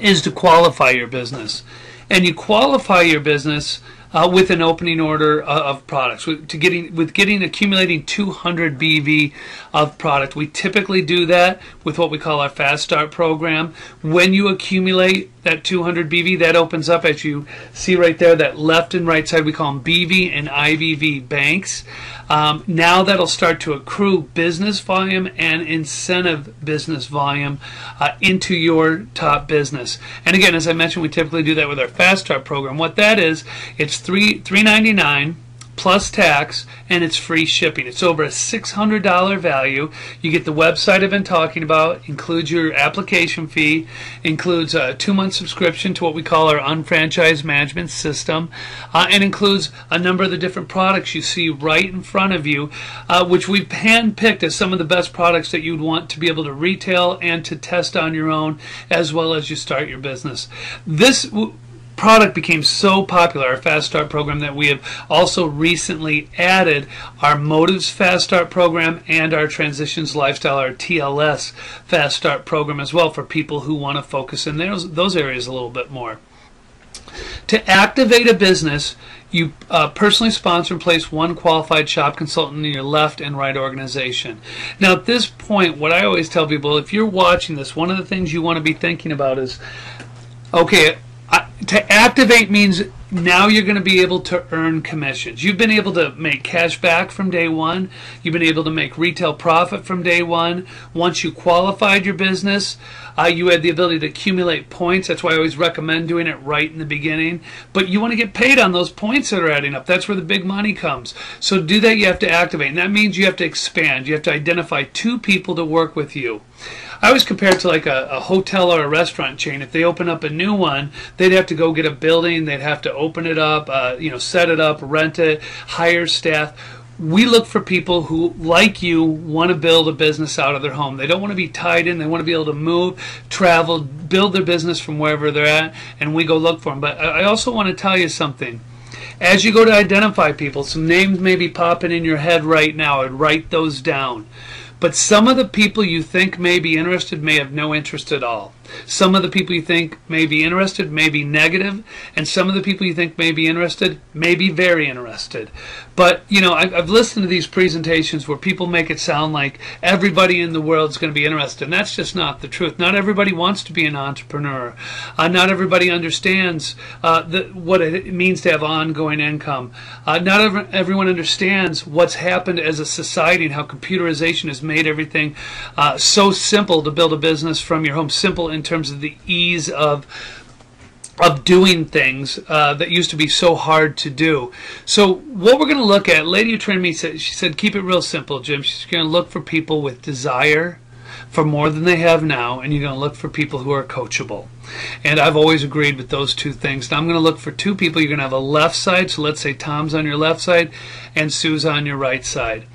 is to qualify your business. And you qualify your business uh, with an opening order uh, of products. With, to getting with getting accumulating 200 BV of product, we typically do that with what we call our Fast Start program. When you accumulate that 200 BV, that opens up as you see right there. That left and right side we call them BV and IBV banks. Um, now that'll start to accrue business volume and incentive business volume uh, into your top business. And again, as I mentioned, we typically do that with our Fast Start program. What that is, it's three three ninety nine plus tax, and it's free shipping. It's over a $600 value. You get the website I've been talking about, includes your application fee, includes a two-month subscription to what we call our unfranchised management system, uh, and includes a number of the different products you see right in front of you, uh, which we've handpicked as some of the best products that you'd want to be able to retail and to test on your own as well as you start your business. This product became so popular, our Fast Start program, that we have also recently added our Motives Fast Start program and our Transitions Lifestyle, our TLS Fast Start program as well for people who want to focus in those, those areas a little bit more. To activate a business, you uh, personally sponsor and place one qualified shop consultant in your left and right organization. Now, at this point, what I always tell people if you're watching this, one of the things you want to be thinking about is okay, to activate means now you're going to be able to earn commissions. You've been able to make cash back from day one. You've been able to make retail profit from day one. Once you qualified your business, uh, you had the ability to accumulate points. That's why I always recommend doing it right in the beginning. But you want to get paid on those points that are adding up. That's where the big money comes. So do that, you have to activate. And that means you have to expand. You have to identify two people to work with you. I always compare it to like a, a, hotel or a restaurant chain. If they open up a new one, they'd have to go get a building, they'd have to open it up, uh, you know, set it up, rent it, hire staff. We look for people who, like you, want to build a business out of their home. They don't want to be tied in. They want to be able to move, travel, build their business from wherever they're at, and we go look for them. But I also want to tell you something as you go to identify people, some names may be popping in your head right now, write those down. But some of the people you think may be interested may have no interest at all. Some of the people you think may be interested may be negative, and some of the people you think may be interested may be very interested. But, you know, I've, I've listened to these presentations where people make it sound like everybody in the world is going to be interested, and that's just not the truth. Not everybody wants to be an entrepreneur. Uh, not everybody understands uh, the, what it means to have ongoing income. Uh, not ever, everyone understands what's happened as a society and how computerization has made everything uh, so simple to build a business from your home. Simple in terms of the ease of of doing things uh, that used to be so hard to do. So what we're going to look at, lady who trained me said, she said, keep it real simple, Jim. She's going to look for people with desire for more than they have now, and you're going to look for people who are coachable. And I've always agreed with those two things. Now I'm going to look for two people. You're going to have a left side, so let's say Tom's on your left side and Sue's on your right side.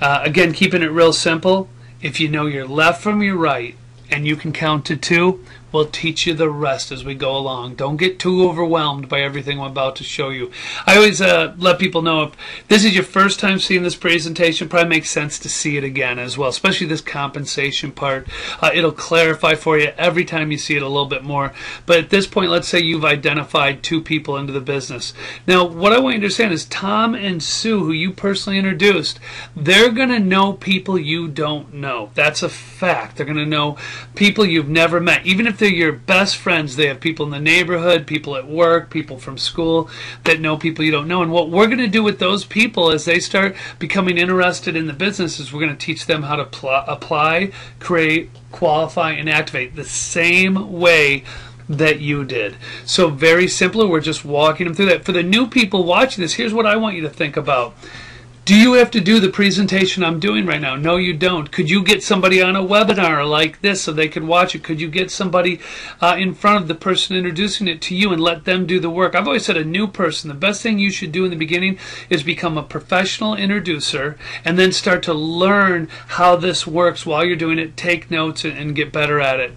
Uh, again, keeping it real simple. If you know your left from your right, and you can count to two, we'll teach you the rest as we go along. Don't get too overwhelmed by everything I'm about to show you. I always uh, let people know if this is your first time seeing this presentation, probably makes sense to see it again as well, especially this compensation part. Uh, it'll clarify for you every time you see it a little bit more. But at this point, let's say you've identified two people into the business. Now, what I want you to understand is Tom and Sue, who you personally introduced, they're going to know people you don't know. That's a fact. They're going to know people you've never met, even if your best friends. They have people in the neighborhood, people at work, people from school that know people you don't know. And what we're going to do with those people as they start becoming interested in the business is we're going to teach them how to pl- apply, create, qualify, and activate the same way that you did. So very simple. We're just walking them through that. For the new people watching this, here's what I want you to think about Do you have to do the presentation I'm doing right now? No, you don't. Could you get somebody on a webinar like this so they could watch it? Could you get somebody uh, in front of the person introducing it to you and let them do the work? I've always said a new person, the best thing you should do in the beginning is become a professional introducer and then start to learn how this works while you're doing it, take notes and get better at it.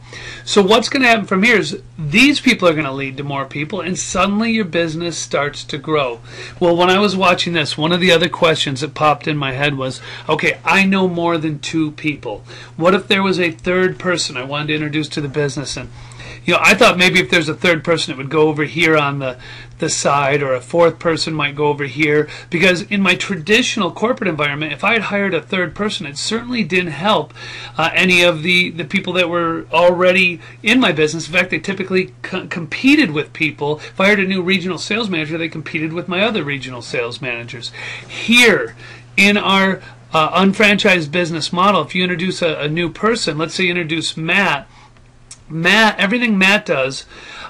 So what's going to happen from here is these people are going to lead to more people and suddenly your business starts to grow. Well, when I was watching this, one of the other questions questions that popped in my head was, okay, I know more than two people. What if there was a third person I wanted to introduce to the business? And you know, I thought maybe if there's a third person, it would go over here on the the side, or a fourth person might go over here. Because in my traditional corporate environment, if I had hired a third person, it certainly didn't help uh, any of the the people that were already in my business. In fact, they typically co competed with people. If I hired a new regional sales manager, they competed with my other regional sales managers. Here, in our uh, unfranchised business model, if you introduce a, a new person, let's say introduce Matt Matt, everything Matt does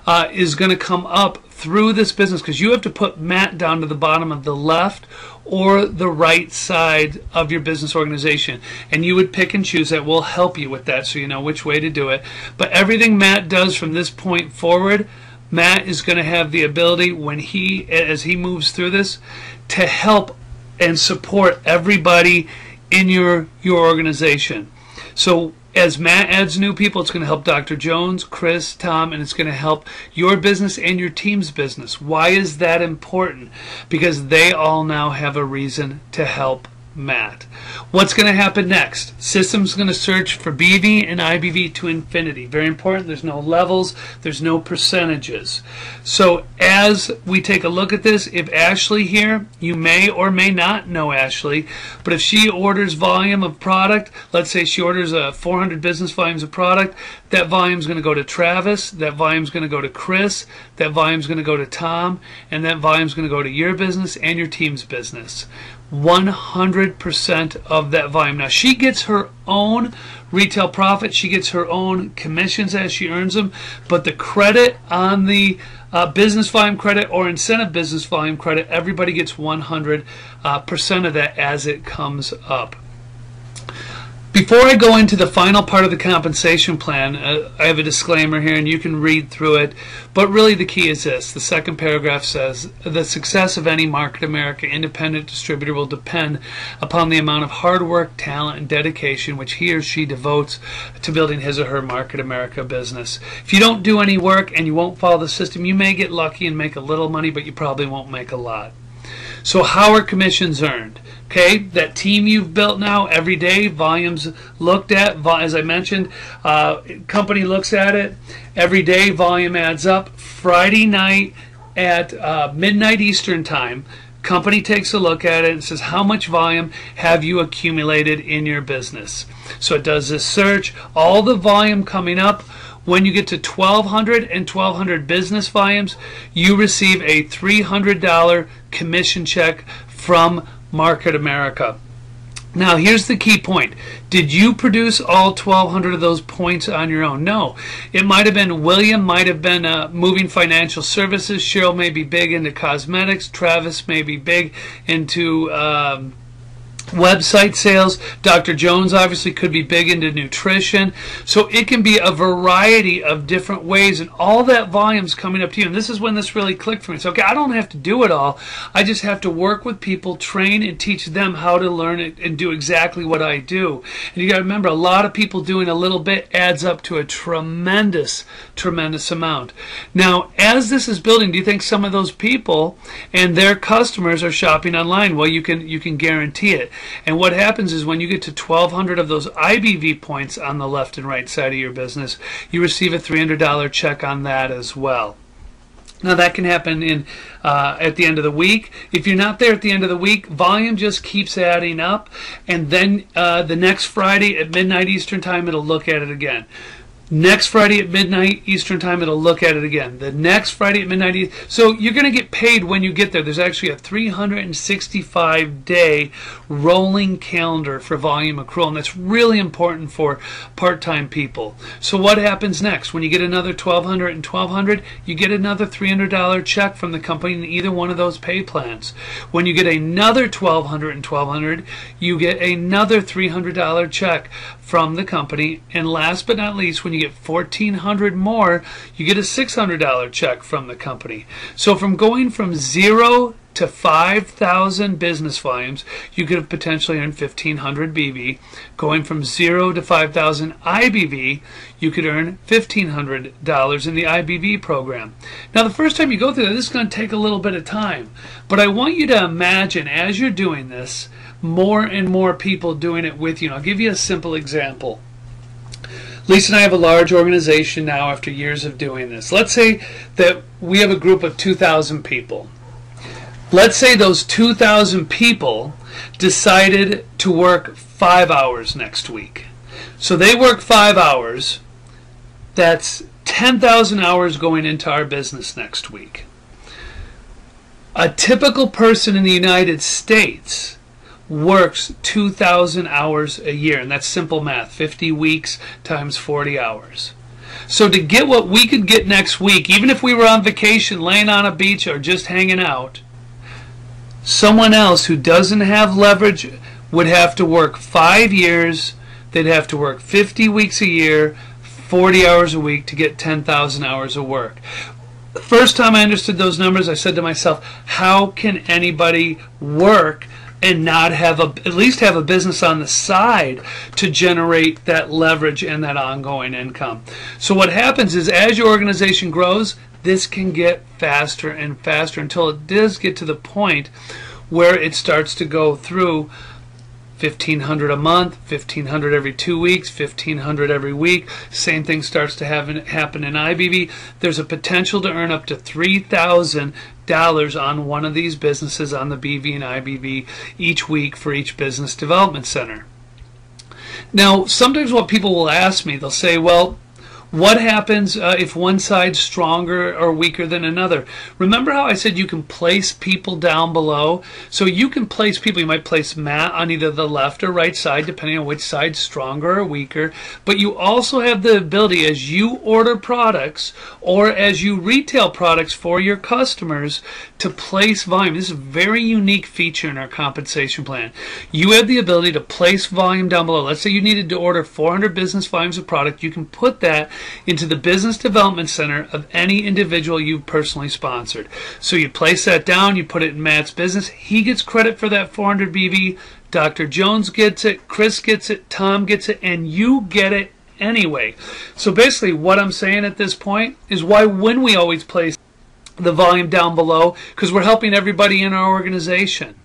uh, is going to come up through this business because you have to put Matt down to the bottom of the left or the right side of your business organization. And you would pick and choose that. We'll help you with that so you know which way to do it. But everything Matt does from this point forward, Matt is going to have the ability when he, as he moves through this, to help and support everybody in your your organization. So as Matt adds new people, it's going to help Dr. Jones, Chris, Tom, and it's going to help your business and your team's business. Why is that important? Because they all now have a reason to help Matt. What's going to happen next? System's going to search for BV and IBV to infinity. Very important. There's no levels. There's no percentages. So as we take a look at this, if Ashley here, you may or may not know Ashley, but if she orders volume of product, let's say she orders a 400 business volumes of product, that volume is going to go to Travis, that volume is going to go to Chris, that volume is going to go to Tom, and that volume is going to go to your business and your team's business. 100% of that volume. Now, she gets her own retail profit, she gets her own commissions as she earns them, but the credit on the uh, business volume credit or incentive business volume credit, everybody gets 100% uh, of that as it comes up. Before I go into the final part of the compensation plan, uh, I have a disclaimer here and you can read through it. But really, the key is this the second paragraph says the success of any Market America independent distributor will depend upon the amount of hard work, talent, and dedication which he or she devotes to building his or her Market America business. If you don't do any work and you won't follow the system, you may get lucky and make a little money, but you probably won't make a lot. So, how are commissions earned? Okay, that team you've built now every day, volumes looked at, as I mentioned, uh, company looks at it every day, volume adds up. Friday night at uh, midnight Eastern time, company takes a look at it and says, How much volume have you accumulated in your business? So it does this search, all the volume coming up. When you get to 1200 and 1200 business volumes, you receive a $300 commission check from Market America. Now, here's the key point. Did you produce all 1,200 of those points on your own? No. It might have been William, might have been uh, moving financial services. Cheryl may be big into cosmetics. Travis may be big into um, website sales. Dr. Jones obviously could be big into nutrition. So it can be a variety of different ways, and all that volume's coming up to you. And this is when this really clicked for me. So, okay, I don't have to do it all. I just have to work with people, train, and teach them how to learn it and do exactly what I do. And you got to remember, a lot of people doing a little bit adds up to a tremendous, tremendous amount. Now, as this is building, do you think some of those people and their customers are shopping online? Well, you can you can guarantee it. And what happens is when you get to 1,200 of those IBV points on the left and right side of your business, you receive a $300 check on that as well. Now that can happen in uh, at the end of the week. If you're not there at the end of the week, volume just keeps adding up, and then uh, the next Friday at midnight Eastern time, it'll look at it again. Next Friday at midnight Eastern Time, it'll look at it again. The next Friday at midnight. So you're going to get paid when you get there. There's actually a 365 day rolling calendar for volume accrual, and that's really important for part time people. So what happens next? When you get another 1200 and 1200, you get another $300 check from the company in either one of those pay plans. When you get another 1200 and 1200, you get another $300 check from the company. And last but not least, when you get 1400 more, you get a $600 check from the company. So from going from zero to 5,000 business volumes, you could have potentially earned 1,500 BV. Going from zero to 5,000 IBV, you could earn $1,500 in the IBV program. Now, the first time you go through that, this is going to take a little bit of time. But I want you to imagine as you're doing this, more and more people doing it with you. And I'll give you a simple example. Lisa and I have a large organization now after years of doing this. Let's say that we have a group of 2,000 people. Let's say those 2,000 people decided to work five hours next week. So they work five hours. That's 10,000 hours going into our business next week. A typical person in the United States works 2,000 hours a year, and that's simple math 50 weeks times 40 hours. So, to get what we could get next week, even if we were on vacation, laying on a beach, or just hanging out, someone else who doesn't have leverage would have to work five years, they'd have to work 50 weeks a year, 40 hours a week to get 10,000 hours of work. The first time I understood those numbers, I said to myself, how can anybody work and not have a at least have a business on the side to generate that leverage and that ongoing income. So what happens is as your organization grows, this can get faster and faster until it does get to the point where it starts to go through 1500 a month 1500 every two weeks 1500 every week. Same thing starts to happen in IBV there's a potential to earn up to 3000 dollars on one of these businesses on the bv and ibv each week for each business development center. Now sometimes what people will ask me they'll say well what happens uh, if one side's stronger or weaker than another? Remember how I said you can place people down below? So you can place people, you might place Matt on either the left or right side, depending on which side's stronger or weaker. But you also have the ability, as you order products or as you retail products for your customers, to place volume. This is a very unique feature in our compensation plan. You have the ability to place volume down below. Let's say you needed to order 400 business volumes of product. You can put that into the business development center of any individual you've personally sponsored. So you place that down, you put it in Matt's business. He gets credit for that 400 BV. Dr. Jones gets it, Chris gets it, Tom gets it, and you get it anyway. So basically, what I'm saying at this point is why when we always place the volume down below? Because we're helping everybody in our organization.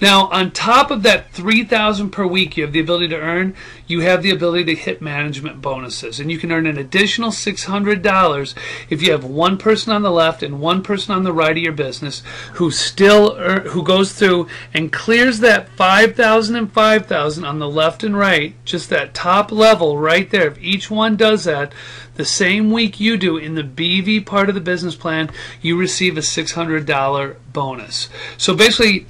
Now, on top of that 3000 per week you have the ability to earn, you have the ability to hit management bonuses. And you can earn an additional $600 if you have one person on the left and one person on the right of your business who still who goes through and clears that 5000 and 5000 on the left and right, just that top level right there. If each one does that, the same week you do in the BV part of the business plan, you receive a $600 bonus. So basically,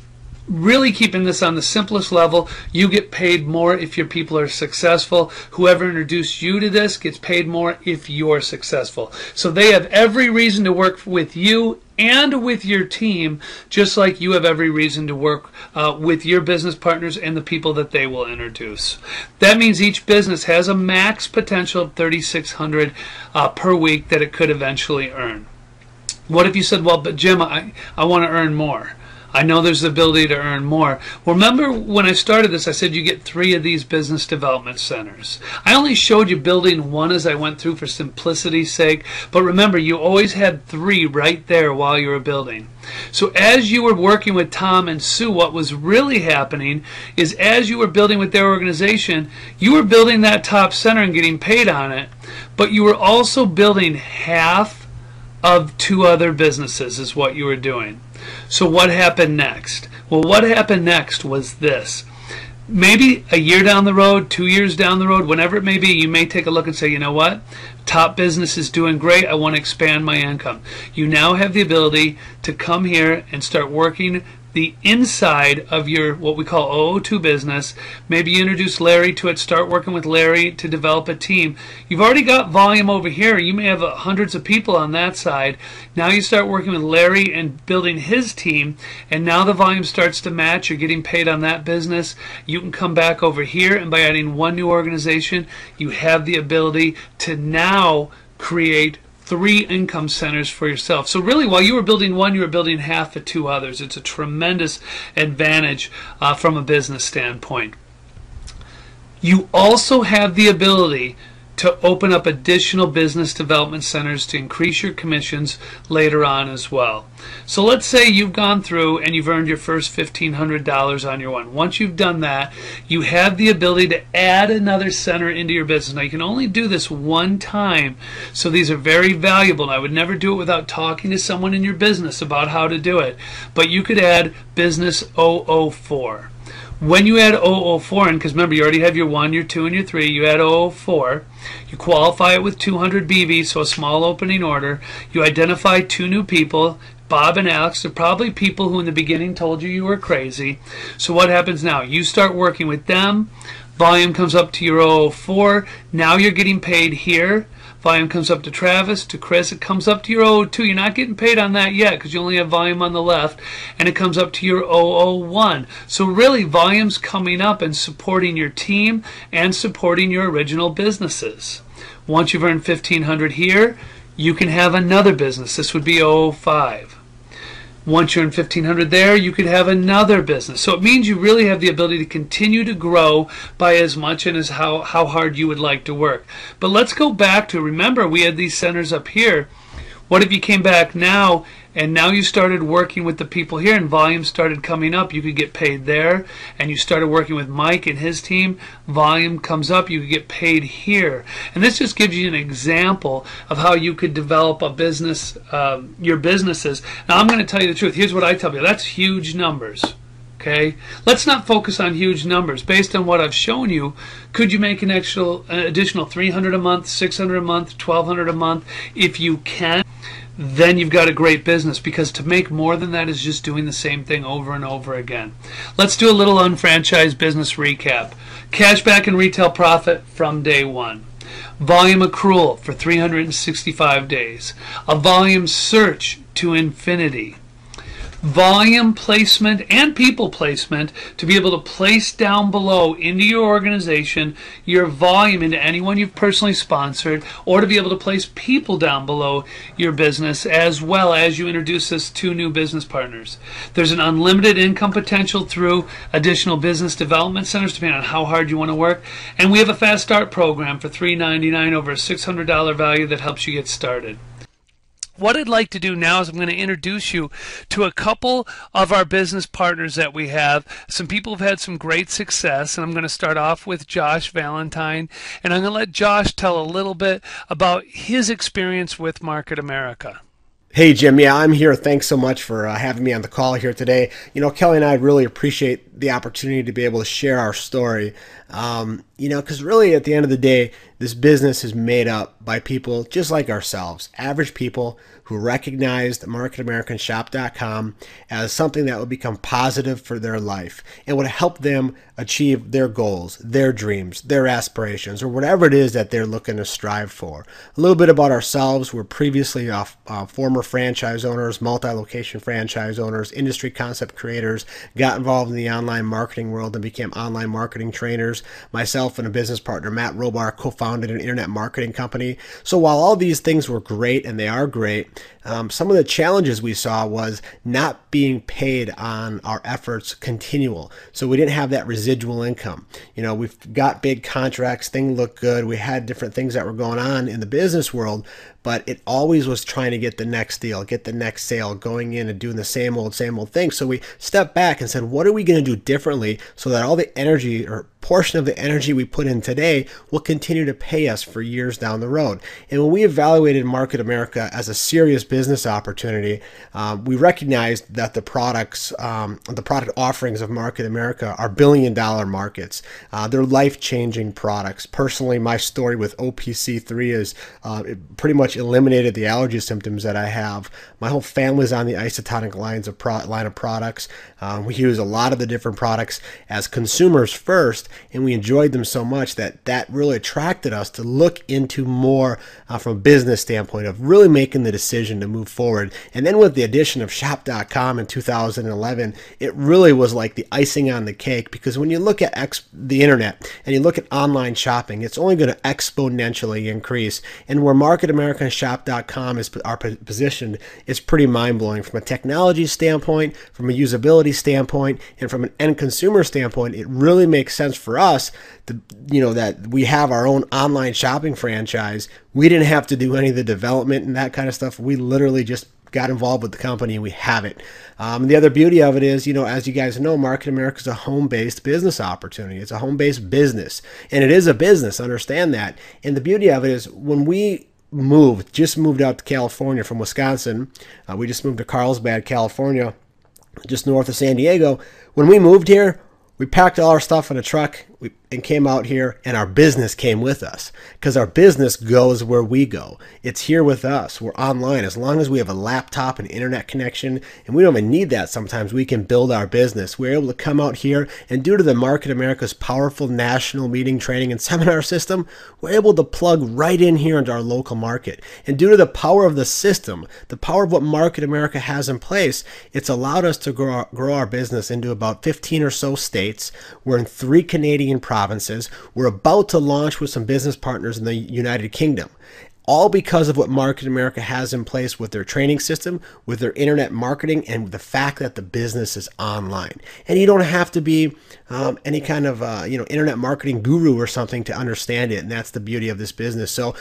really keeping this on the simplest level. You get paid more if your people are successful. Whoever introduced you to this gets paid more if you're successful. So they have every reason to work with you and with your team, just like you have every reason to work uh, with your business partners and the people that they will introduce. That means each business has a max potential of 3600 uh, per week that it could eventually earn. What if you said, well, but Jim, I, I want to earn more? I know there's the ability to earn more. Remember when I started this, I said you get three of these business development centers. I only showed you building one as I went through for simplicity's sake, but remember, you always had three right there while you were building. So as you were working with Tom and Sue, what was really happening is as you were building with their organization, you were building that top center and getting paid on it, but you were also building half of two other businesses is what you were doing. So what happened next? Well, what happened next was this. maybe a year down the road, two years down the road, whenever it may be, you may take a look and say, you know what? Top business is doing great. I want to expand my income. You now have the ability to come here and start working the inside of your what we call 002 business. Maybe you introduce Larry to it, start working with Larry to develop a team. You've already got volume over here. You may have uh, hundreds of people on that side. Now you start working with Larry and building his team, and now the volume starts to match. You're getting paid on that business. You can come back over here, and by adding one new organization, you have the ability to now create three income centers for yourself. So really, while you were building one, you were building half of two others. It's a tremendous advantage uh, from a business standpoint. You also have the ability to open up additional business development centers to increase your commissions later on as well. So let's say you've gone through and you've earned your first $1,500 on your one. Once you've done that, you have the ability to add another center into your business. Now you can only do this one time, so these are very valuable. And I would never do it without talking to someone in your business about how to do it. But you could add business 004. When you add 004 in, because remember you already have your 1, your 2, and your 3, you add 004, you qualify it with 200 BV, so a small opening order, you identify two new people, Bob and Alex, they're probably people who in the beginning told you you were crazy. So what happens now? You start working with them, volume comes up to your 004, now you're getting paid here, Volume comes up to Travis, to Chris. It comes up to your 002. You're not getting paid on that yet because you only have volume on the left. And it comes up to your 001. So really, volume's coming up and supporting your team and supporting your original businesses. Once you've earned 1500 here, you can have another business. This would be 005. Once you're in 1500 there, you could have another business. So it means you really have the ability to continue to grow by as much and as how, how hard you would like to work. But let's go back to remember we had these centers up here. What if you came back now and now you started working with the people here and volume started coming up. You could get paid there. And you started working with mike and his team. Volume comes up. You could get paid here. And this just gives you an example of how you could develop a business um, your businesses. Now i'm going to tell you the truth. Here's what i tell you that's huge numbers okay? Let's not focus on huge numbers. Based on what i've shown you could you make an extra additional 300 a month 600 a month 1200 a month? If you can then you've got a great business because to make more than that is just doing the same thing over and over again. Let's do a little unfranchised business recap. Cashback and retail profit from day one. Volume accrual for 365 days. A volume search to infinity volume placement and people placement to be able to place down below into your organization your volume into anyone you've personally sponsored or to be able to place people down below your business as well as you introduce us to new business partners. There's an unlimited income potential through additional business development centers depending on how hard you want to work and we have a fast start program for 399 over a $600 value that helps you get started what I'd like to do now is I'm going to introduce you to a couple of our business partners that we have. Some people have had some great success, and I'm going to start off with Josh Valentine, and I'm going to let Josh tell a little bit about his experience with Market America. Hey, Jim. Yeah, I'm here. Thanks so much for uh, having me on the call here today. You know, Kelly and I really appreciate the opportunity to be able to share our story. Um, you know, because really at the end of the day, this business is made up by people just like ourselves, average people who recognized marketamericanshop.com as something that would become positive for their life and would help them achieve their goals, their dreams, their aspirations, or whatever it is that they're looking to strive for. A little bit about ourselves. We're previously uh, uh, former franchise owners, multi-location franchise owners, industry concept creators, got involved in the online marketing world and became online marketing trainers. Myself and a business partner, Matt Robar, co-founded an internet marketing company. So while all these things were great and they are great, um, some of the challenges we saw was not being paid on our efforts continual. So we didn't have that residual income. You know, we've got big contracts, things look good. We had different things that were going on in the business world, but it always was trying to get the next deal, get the next sale, going in and doing the same old, same old thing. So we stepped back and said, what are we going to do differently so that all the energy or portion of the energy we put in today will continue to pay us for years down the road. And when we evaluated Market America as a serious business opportunity, um, we recognized that the products, um, the product offerings of Market America are billion dollar markets. Uh, they're life changing products. Personally, my story with OPC3 is uh, pretty much eliminated the allergy symptoms that I have. My whole family's on the Isotonix lines of pro- line of products. Uh, we use a lot of the different products as consumers first and we enjoyed them so much that that really attracted us to look into more uh, from a business standpoint of really making the decision to move forward. And then with the addition of shop.com in 2011, it really was like the icing on the cake because when you look at the internet and you look at online shopping, it's only going to exponentially increase. And where Market America shop.com is are positioned is pretty mind blowing from a technology standpoint, from a usability standpoint, and from an end consumer standpoint. It really makes sense for us to, you know, that we have our own online shopping franchise. We didn't have to do any of the development and that kind of stuff. We literally just got involved with the company and we have it. Um, the other beauty of it is, you know, as you guys know, Market America is a home based business opportunity. It's a home based business and it is a business, understand that. And the beauty of it is when we moved, just moved out to California from Wisconsin, uh, we just moved to Carlsbad, California, just north of San Diego. When we moved here, we packed all our stuff in a truck we, and came out here, and our business came with us because our business goes where we go. It's here with us. We're online. As long as we have a laptop and internet connection, and we don't even need that sometimes, we can build our business. We're able to come out here, and due to the Market America's powerful national meeting, training, and seminar system, we're able to plug right in here into our local market. And due to the power of the system, the power of what Market America has in place, it's allowed us to grow our, grow our business into about 15 or so states. We're in three Canadian Canadian provinces. We're about to launch with some business partners in the United Kingdom. All because of what Market America has in place with their training system, with their internet marketing, and the fact that the business is online. And you don't have to be um, any kind of uh, you know internet marketing guru or something to understand it. And that's the beauty of this business. So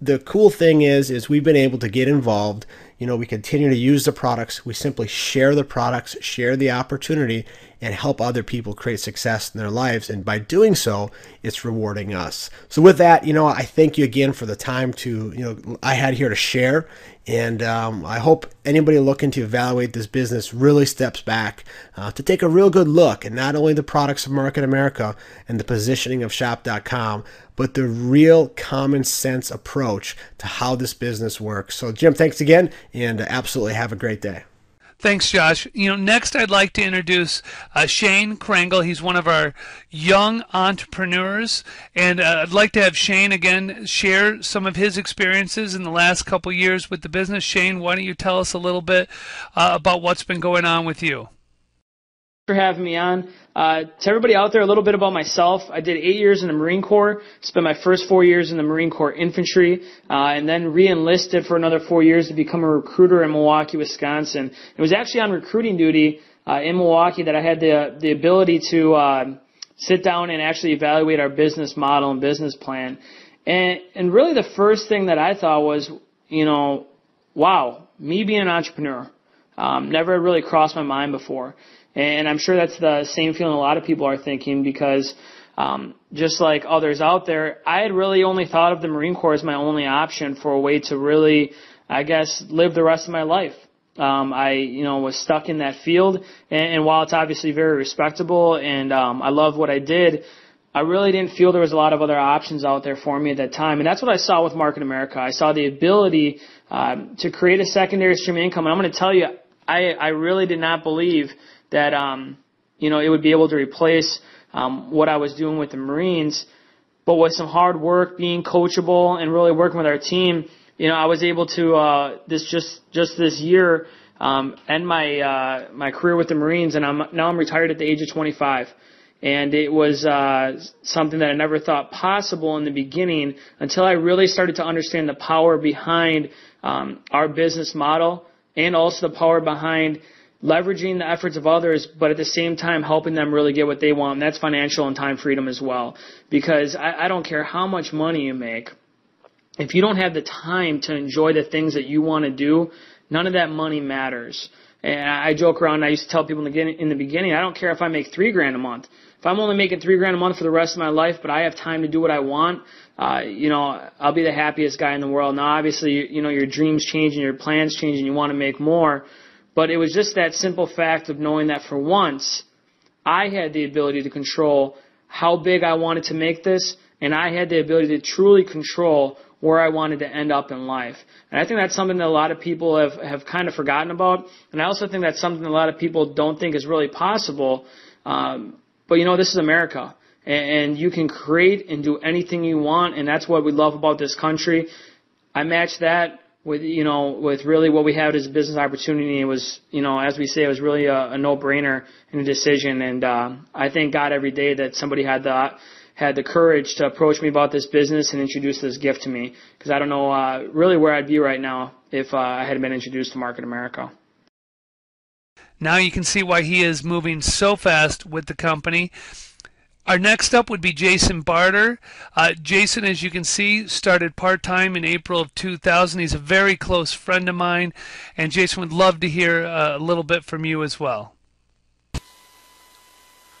the cool thing is is we've been able to get involved you know we continue to use the products we simply share the products share the opportunity and help other people create success in their lives. And by doing so, it's rewarding us. So with that, you know, I thank you again for the time to, you know, I had here to share. And um, I hope anybody looking to evaluate this business really steps back uh, to take a real good look at not only the products of Market America and the positioning of shop.com, but the real common sense approach to how this business works. So, Jim, thanks again and absolutely have a great day. Thanks, Josh. You know, next I'd like to introduce uh, Cheyn Crangle. He's one of our young entrepreneurs, and uh, I'd like to have Cheyn again share some of his experiences in the last couple years with the business. Cheyn, why don't you tell us a little bit uh, about what's been going on with you? For having me on. Uh, to everybody out there, a little bit about myself. I did eight years in the Marine Corps, spent my first four years in the Marine Corps infantry, uh, and then re-enlisted for another four years to become a recruiter in Milwaukee, Wisconsin. It was actually on recruiting duty uh, in Milwaukee that I had the the ability to uh, sit down and actually evaluate our business model and business plan. And and really the first thing that I thought was, you know, wow, me being an entrepreneur, um, never really crossed my mind before. And I'm sure that's the same feeling a lot of people are thinking because um, just like others out there, I had really only thought of the Marine Corps as my only option for a way to really, I guess, live the rest of my life. Um, I, you know, was stuck in that field, and, and while it's obviously very respectable and um, I love what I did, I really didn't feel there was a lot of other options out there for me at that time, and that's what I saw with Market America. I saw the ability um, to create a secondary stream of income, and I'm going to tell you, I, I really did not believe that um, you know it would be able to replace um, what I was doing with the Marines. But with some hard work, being coachable, and really working with our team, you know, I was able to uh, this just just this year um, end my uh, my career with the Marines, and I'm now I'm retired at the age of 25. And it was uh, something that I never thought possible in the beginning until I really started to understand the power behind um, our business model and also the power behind leveraging the efforts of others, but at the same time helping them really get what they want. And that's financial and time freedom as well. Because I, I don't care how much money you make, if you don't have the time to enjoy the things that you want to do, none of that money matters. And I joke around. I used to tell people in the, in the beginning, I don't care if I make three grand a month. If I'm only making three grand a month for the rest of my life, but I have time to do what I want, uh, you know, I'll be the happiest guy in the world. Now, obviously, you, you know, your dreams change and your plans change and you want to make more. But it was just that simple fact of knowing that for once, I had the ability to control how big I wanted to make this, and I had the ability to truly control where I wanted to end up in life. And I think that's something that a lot of people have, have kind of forgotten about. And I also think that's something that a lot of people don't think is really possible. Um, but you know, this is America. And you can create and do anything you want. And that's what we love about this country. I match that with, you know, with really what we had as a business opportunity. It was, you know, as we say, it was really a, a no-brainer and a decision. And, uh, I thank God every day that somebody had the, had the courage to approach me about this business and introduce this gift to me because I don't know uh, really where I'd be right now if uh, I hadn't been introduced to Market America. Now you can see why he is moving so fast with the company. Our next up would be Jason Barter. Uh, Jason, as you can see, started part time in April of 2000. He's a very close friend of mine, and Jason would love to hear uh, a little bit from you as well.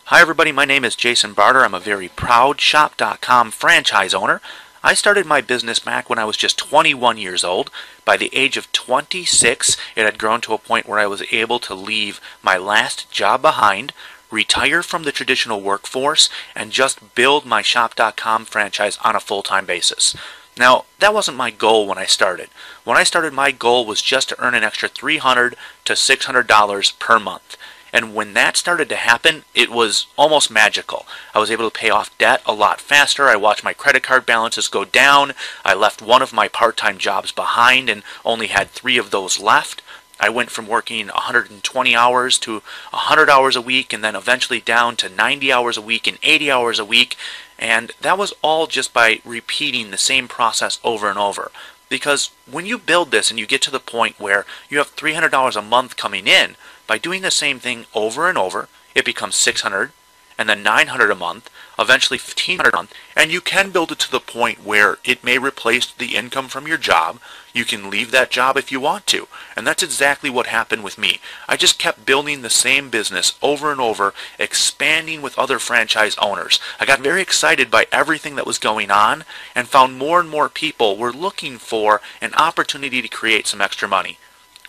Hi, everybody. My name is Jason Barter. I'm a very proud Shop.com franchise owner. I started my business back when I was just 21 years old. By the age of 26, it had grown to a point where I was able to leave my last job behind, retire from the traditional workforce, and just build my Shop.com franchise on a full-time basis. Now, that wasn't my goal when I started. When I started, my goal was just to earn an extra $300 to $600 per month. And when that started to happen, it was almost magical. I was able to pay off debt a lot faster. I watched my credit card balances go down. I left one of my part-time jobs behind and only had three of those left. I went from working 120 hours to 100 hours a week and then eventually down to 90 hours a week and 80 hours a week. And that was all just by repeating the same process over and over. Because when you build this and you get to the point where you have $300 a month coming in, by doing the same thing over and over, it becomes 600 and then 900 a month, eventually 1500 a month, and you can build it to the point where it may replace the income from your job. You can leave that job if you want to. And that's exactly what happened with me. I just kept building the same business over and over, expanding with other franchise owners. I got very excited by everything that was going on and found more and more people were looking for an opportunity to create some extra money.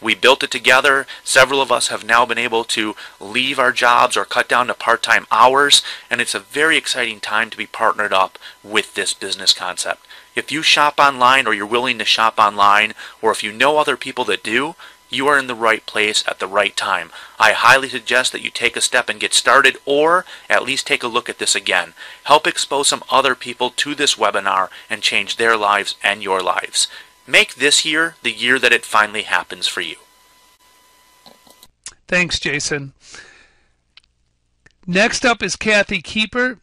We built it together. Several of us have now been able to leave our jobs or cut down to part-time hours, and it's a very exciting time to be partnered up with this business concept. If you shop online or you're willing to shop online, or if you know other people that do, you are in the right place at the right time. I highly suggest that you take a step and get started or at least take a look at this again. Help expose some other people to this webinar and change their lives and your lives. Make this year the year that it finally happens for you. Thanks, Jason. Next up is Kathy Keeper.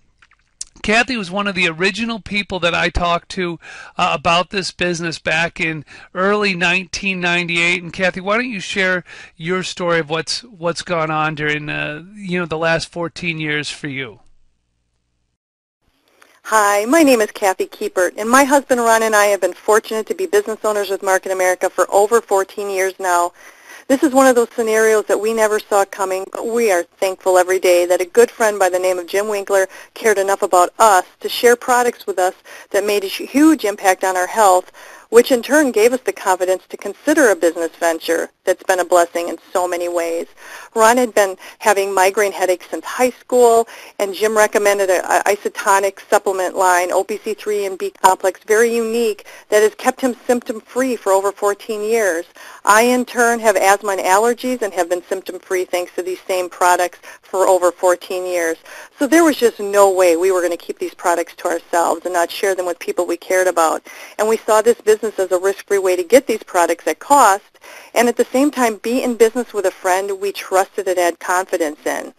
Kathy was one of the original people that I talked to uh, about this business back in early 1998. And Kathy, why don't you share your story of what's what's gone on during uh, you know the last 14 years for you? Hi, my name is Kathy Keepert, and my husband Ron and I have been fortunate to be business owners with Market America for over 14 years now. This is one of those scenarios that we never saw coming, but we are thankful every day that a good friend by the name of Jim Winkler cared enough about us to share products with us that made a huge impact on our health which in turn gave us the confidence to consider a business venture that's been a blessing in so many ways. Ron had been having migraine headaches since high school, and Jim recommended an Isotonix supplement line, OPC3 and B complex, very unique, that has kept him symptom-free for over 14 years. I, in turn, have asthma and allergies and have been symptom-free thanks to these same products for over 14 years. So there was just no way we were going to keep these products to ourselves and not share them with people we cared about. And we saw this business as a risk-free way to get these products at cost, and at the same time be in business with a friend we trusted and had confidence in.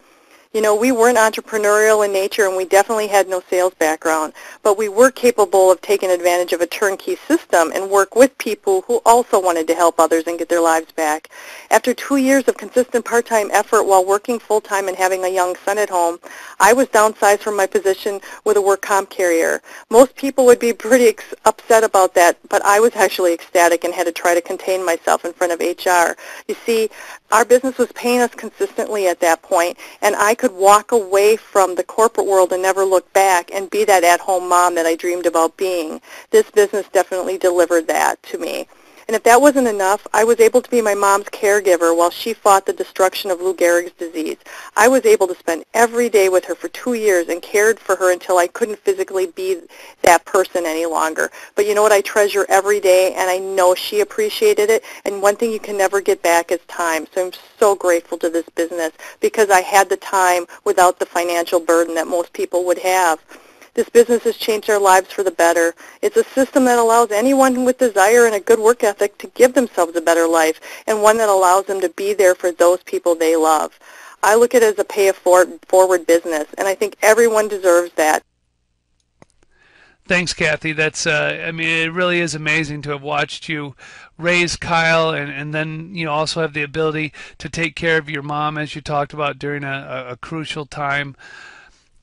You know, we weren't entrepreneurial in nature and we definitely had no sales background, but we were capable of taking advantage of a turnkey system and work with people who also wanted to help others and get their lives back. After two years of consistent part-time effort while working full-time and having a young son at home, I was downsized from my position with a work comp carrier. Most people would be pretty upset about that, but I was actually ecstatic and had to try to contain myself in front of HR. You see, our business was paying us consistently at that point, and I could walk away from the corporate world and never look back and be that at-home mom that I dreamed about being. This business definitely delivered that to me. And if that wasn't enough, I was able to be my mom's caregiver while she fought the destruction of Lou Gehrig's disease. I was able to spend every day with her for two years and cared for her until I couldn't physically be that person any longer. But you know what? I treasure every day, and I know she appreciated it. And one thing you can never get back is time. So I'm so grateful to this business because I had the time without the financial burden that most people would have. This business has changed our lives for the better. It's a system that allows anyone with desire and a good work ethic to give themselves a better life and one that allows them to be there for those people they love. I look at it as a pay forward business, and I think everyone deserves that. Thanks, Kathy. That's uh, I mean, it really is amazing to have watched you raise Kyle, and, and then you know also have the ability to take care of your mom, as you talked about during a, a crucial time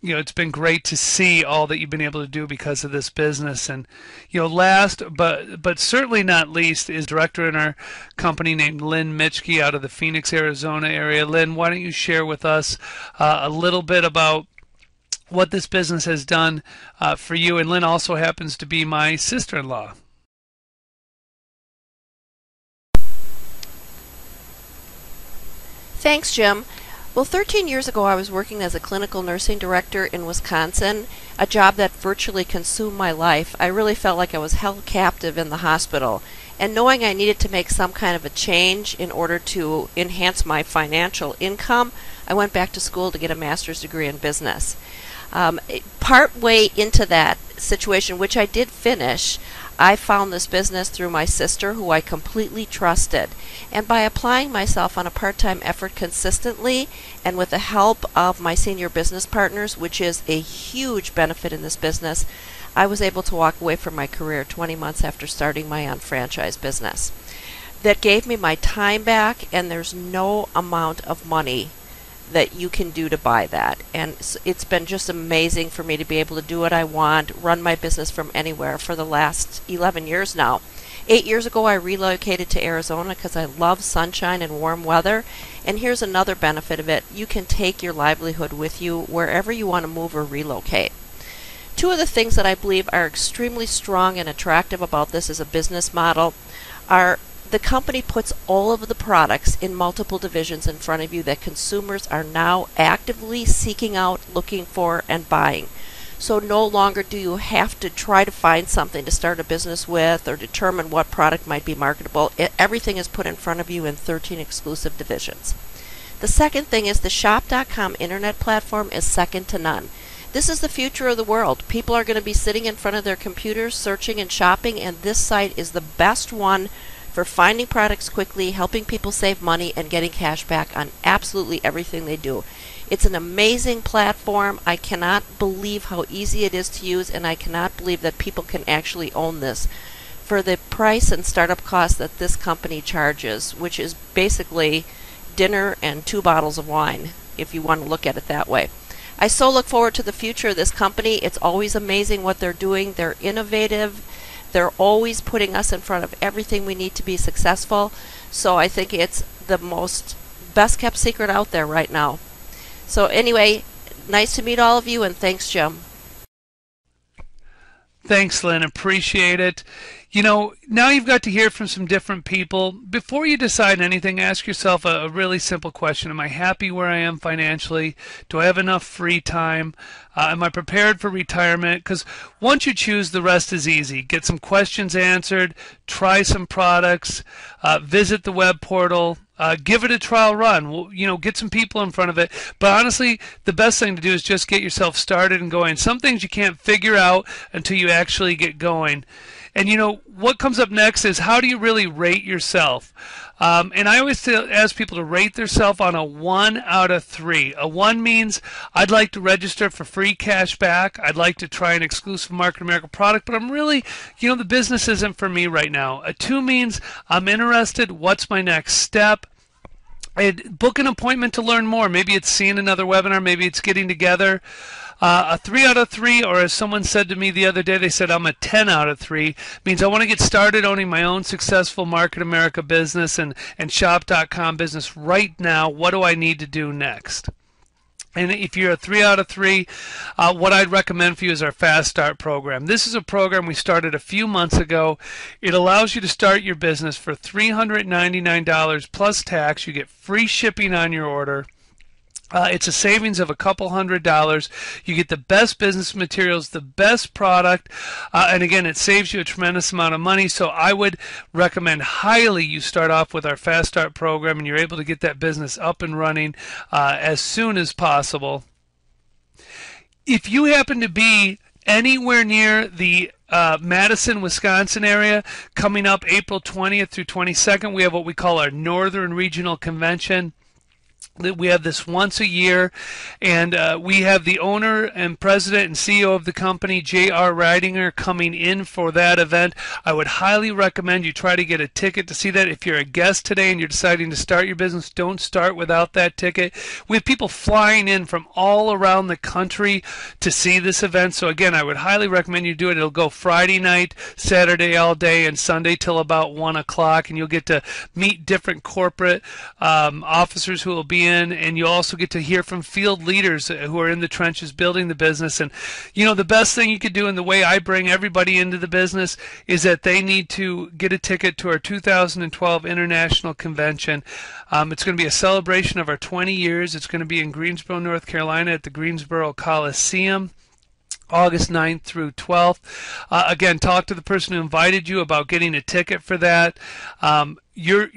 you know it's been great to see all that you've been able to do because of this business. And you know last but but certainly not least is director in our company named lynn mitchke out of the phoenix arizona area. Lynn why don't you share with us uh, a little bit about what this business has done uh, for you? And lynn also happens to be my sister-in-law. Thanks jim well, 13 years ago, I was working as a clinical nursing director in Wisconsin, a job that virtually consumed my life. I really felt like I was held captive in the hospital. And knowing I needed to make some kind of a change in order to enhance my financial income, I went back to school to get a master's degree in business. Um, part way into that situation, which I did finish, I found this business through my sister, who I completely trusted. And by applying myself on a part time effort consistently and with the help of my senior business partners, which is a huge benefit in this business, I was able to walk away from my career 20 months after starting my own franchise business. That gave me my time back, and there's no amount of money that you can do to buy that. And it's been just amazing for me to be able to do what I want, run my business from anywhere for the last 11 years now. Eight years ago, I relocated to Arizona because I love sunshine and warm weather. And here's another benefit of it you can take your livelihood with you wherever you want to move or relocate. Two of the things that I believe are extremely strong and attractive about this as a business model are the company puts all of the products in multiple divisions in front of you that consumers are now actively seeking out, looking for, and buying. So no longer do you have to try to find something to start a business with or determine what product might be marketable. It, everything is put in front of you in 13 exclusive divisions. The second thing is the shop.com internet platform is second to none. This is the future of the world. People are going to be sitting in front of their computers searching and shopping and this site is the best one for finding products quickly, helping people save money, and getting cash back on absolutely everything they do. It's an amazing platform. I cannot believe how easy it is to use, and I cannot believe that people can actually own this for the price and startup cost that this company charges, which is basically dinner and two bottles of wine, if you want to look at it that way. I so look forward to the future of this company. It's always amazing what they're doing. They're innovative they're always putting us in front of everything we need to be successful. So I think it's the most best kept secret out there right now. So anyway, nice to meet all of you and thanks Jim. Thanks Lynn, appreciate it. You know, now you've got to hear from some different people. Before you decide anything, ask yourself a, a, really simple question. Am I happy where I am financially? Do I have enough free time? Uh, am I prepared for retirement? Because once you choose, the rest is easy. Get some questions answered, try some products, uh, visit the web portal, uh, give it a trial run. We'll, you know, get some people in front of it. But honestly, the best thing to do is just get yourself started and going. Some things you can't figure out until you actually get going. And you know what comes up next is how do you really rate yourself? Um, and I always ask people to rate themselves on a one out of three. A one means I'd like to register for free cash back. I'd like to try an exclusive Market America product, but I'm really, you know, the business isn't for me right now. A two means I'm interested. What's my next step? I'd book an appointment to learn more. Maybe it's seeing another webinar. Maybe it's getting together. Uh, a three out of three, or as someone said to me the other day, they said I'm a 10 out of three, means I want to get started owning my own successful Market America business and, and shop.com business right now. What do I need to do next? And if you're a three out of three, uh, what I'd recommend for you is our Fast Start program. This is a program we started a few months ago. It allows you to start your business for $399 plus tax. You get free shipping on your order. Uh, it's a savings of a couple hundred dollars. You get the best business materials, the best product, uh, and again, it saves you a tremendous amount of money. So I would recommend highly you start off with our Fast Start program, and you're able to get that business up and running uh, as soon as possible. If you happen to be anywhere near the uh, Madison, Wisconsin area, coming up April 20th through 22nd, we have what we call our Northern Regional Convention that we have this once a year and uh, we have the owner and president and ceo of the company j.r ridinger coming in for that event. I would highly recommend you try to get a ticket to see that. If you're a guest today and you're deciding to start your business don't start without that ticket. We have people flying in from all around the country to see this event. So again i would highly recommend you do it. It'll go friday night saturday all day and sunday till about one o'clock and you'll get to meet different corporate um, officers who will be in, and you also get to hear from field leaders who are in the trenches building the business. And you know, the best thing you could do, in the way I bring everybody into the business, is that they need to get a ticket to our 2012 International Convention. Um, it's going to be a celebration of our 20 years. It's going to be in Greensboro, North Carolina, at the Greensboro Coliseum. August 9th through 12th. Uh, again, talk to the person who invited you about getting a ticket for that. Um,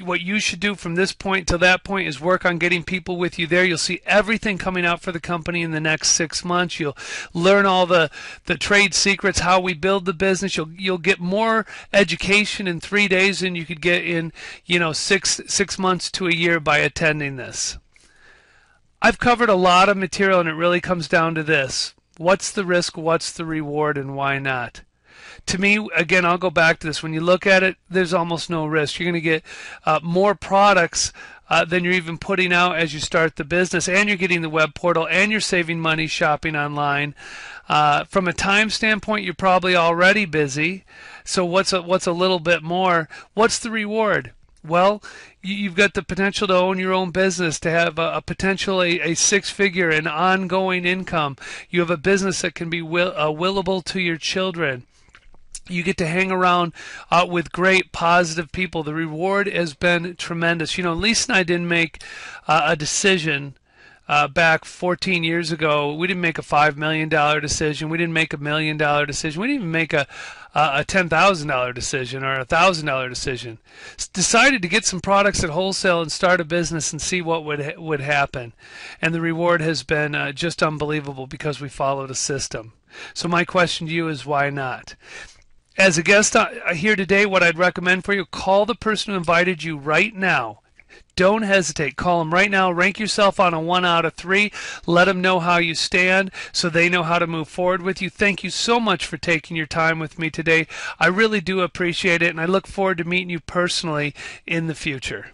what you should do from this point to that point is work on getting people with you there. You'll see everything coming out for the company in the next six months. You'll learn all the, the trade secrets, how we build the business. You'll you'll get more education in three days than you could get in you know six six months to a year by attending this. I've covered a lot of material, and it really comes down to this What's the risk? What's the reward? And why not? To me, again, I'll go back to this. When you look at it, there's almost no risk. You're going to get uh, more products uh, than you're even putting out as you start the business, and you're getting the web portal, and you're saving money shopping online. Uh, from a time standpoint, you're probably already busy. So what's a, what's a little bit more? What's the reward? Well, you've got the potential to own your own business, to have a, a potential a, a, six figure and ongoing income. You have a business that can be will, uh, willable to your children. You get to hang around uh, with great positive people. The reward has been tremendous. You know, Lisa and I didn't make uh, a decision uh, back 14 years ago, we didn't make a five million dollar decision. We didn't make a million dollar decision. We didn't even make a a ten thousand dollar decision or a thousand dollar decision. decided to get some products at wholesale and start a business and see what would ha- would happen. And the reward has been uh, just unbelievable because we followed a system. So my question to you is why not? As a guest uh, here today, what I'd recommend for you, call the person who invited you right now don't hesitate. Call them right now. Rank yourself on a one out of three. Let them know how you stand so they know how to move forward with you. Thank you so much for taking your time with me today. I really do appreciate it, and I look forward to meeting you personally in the future.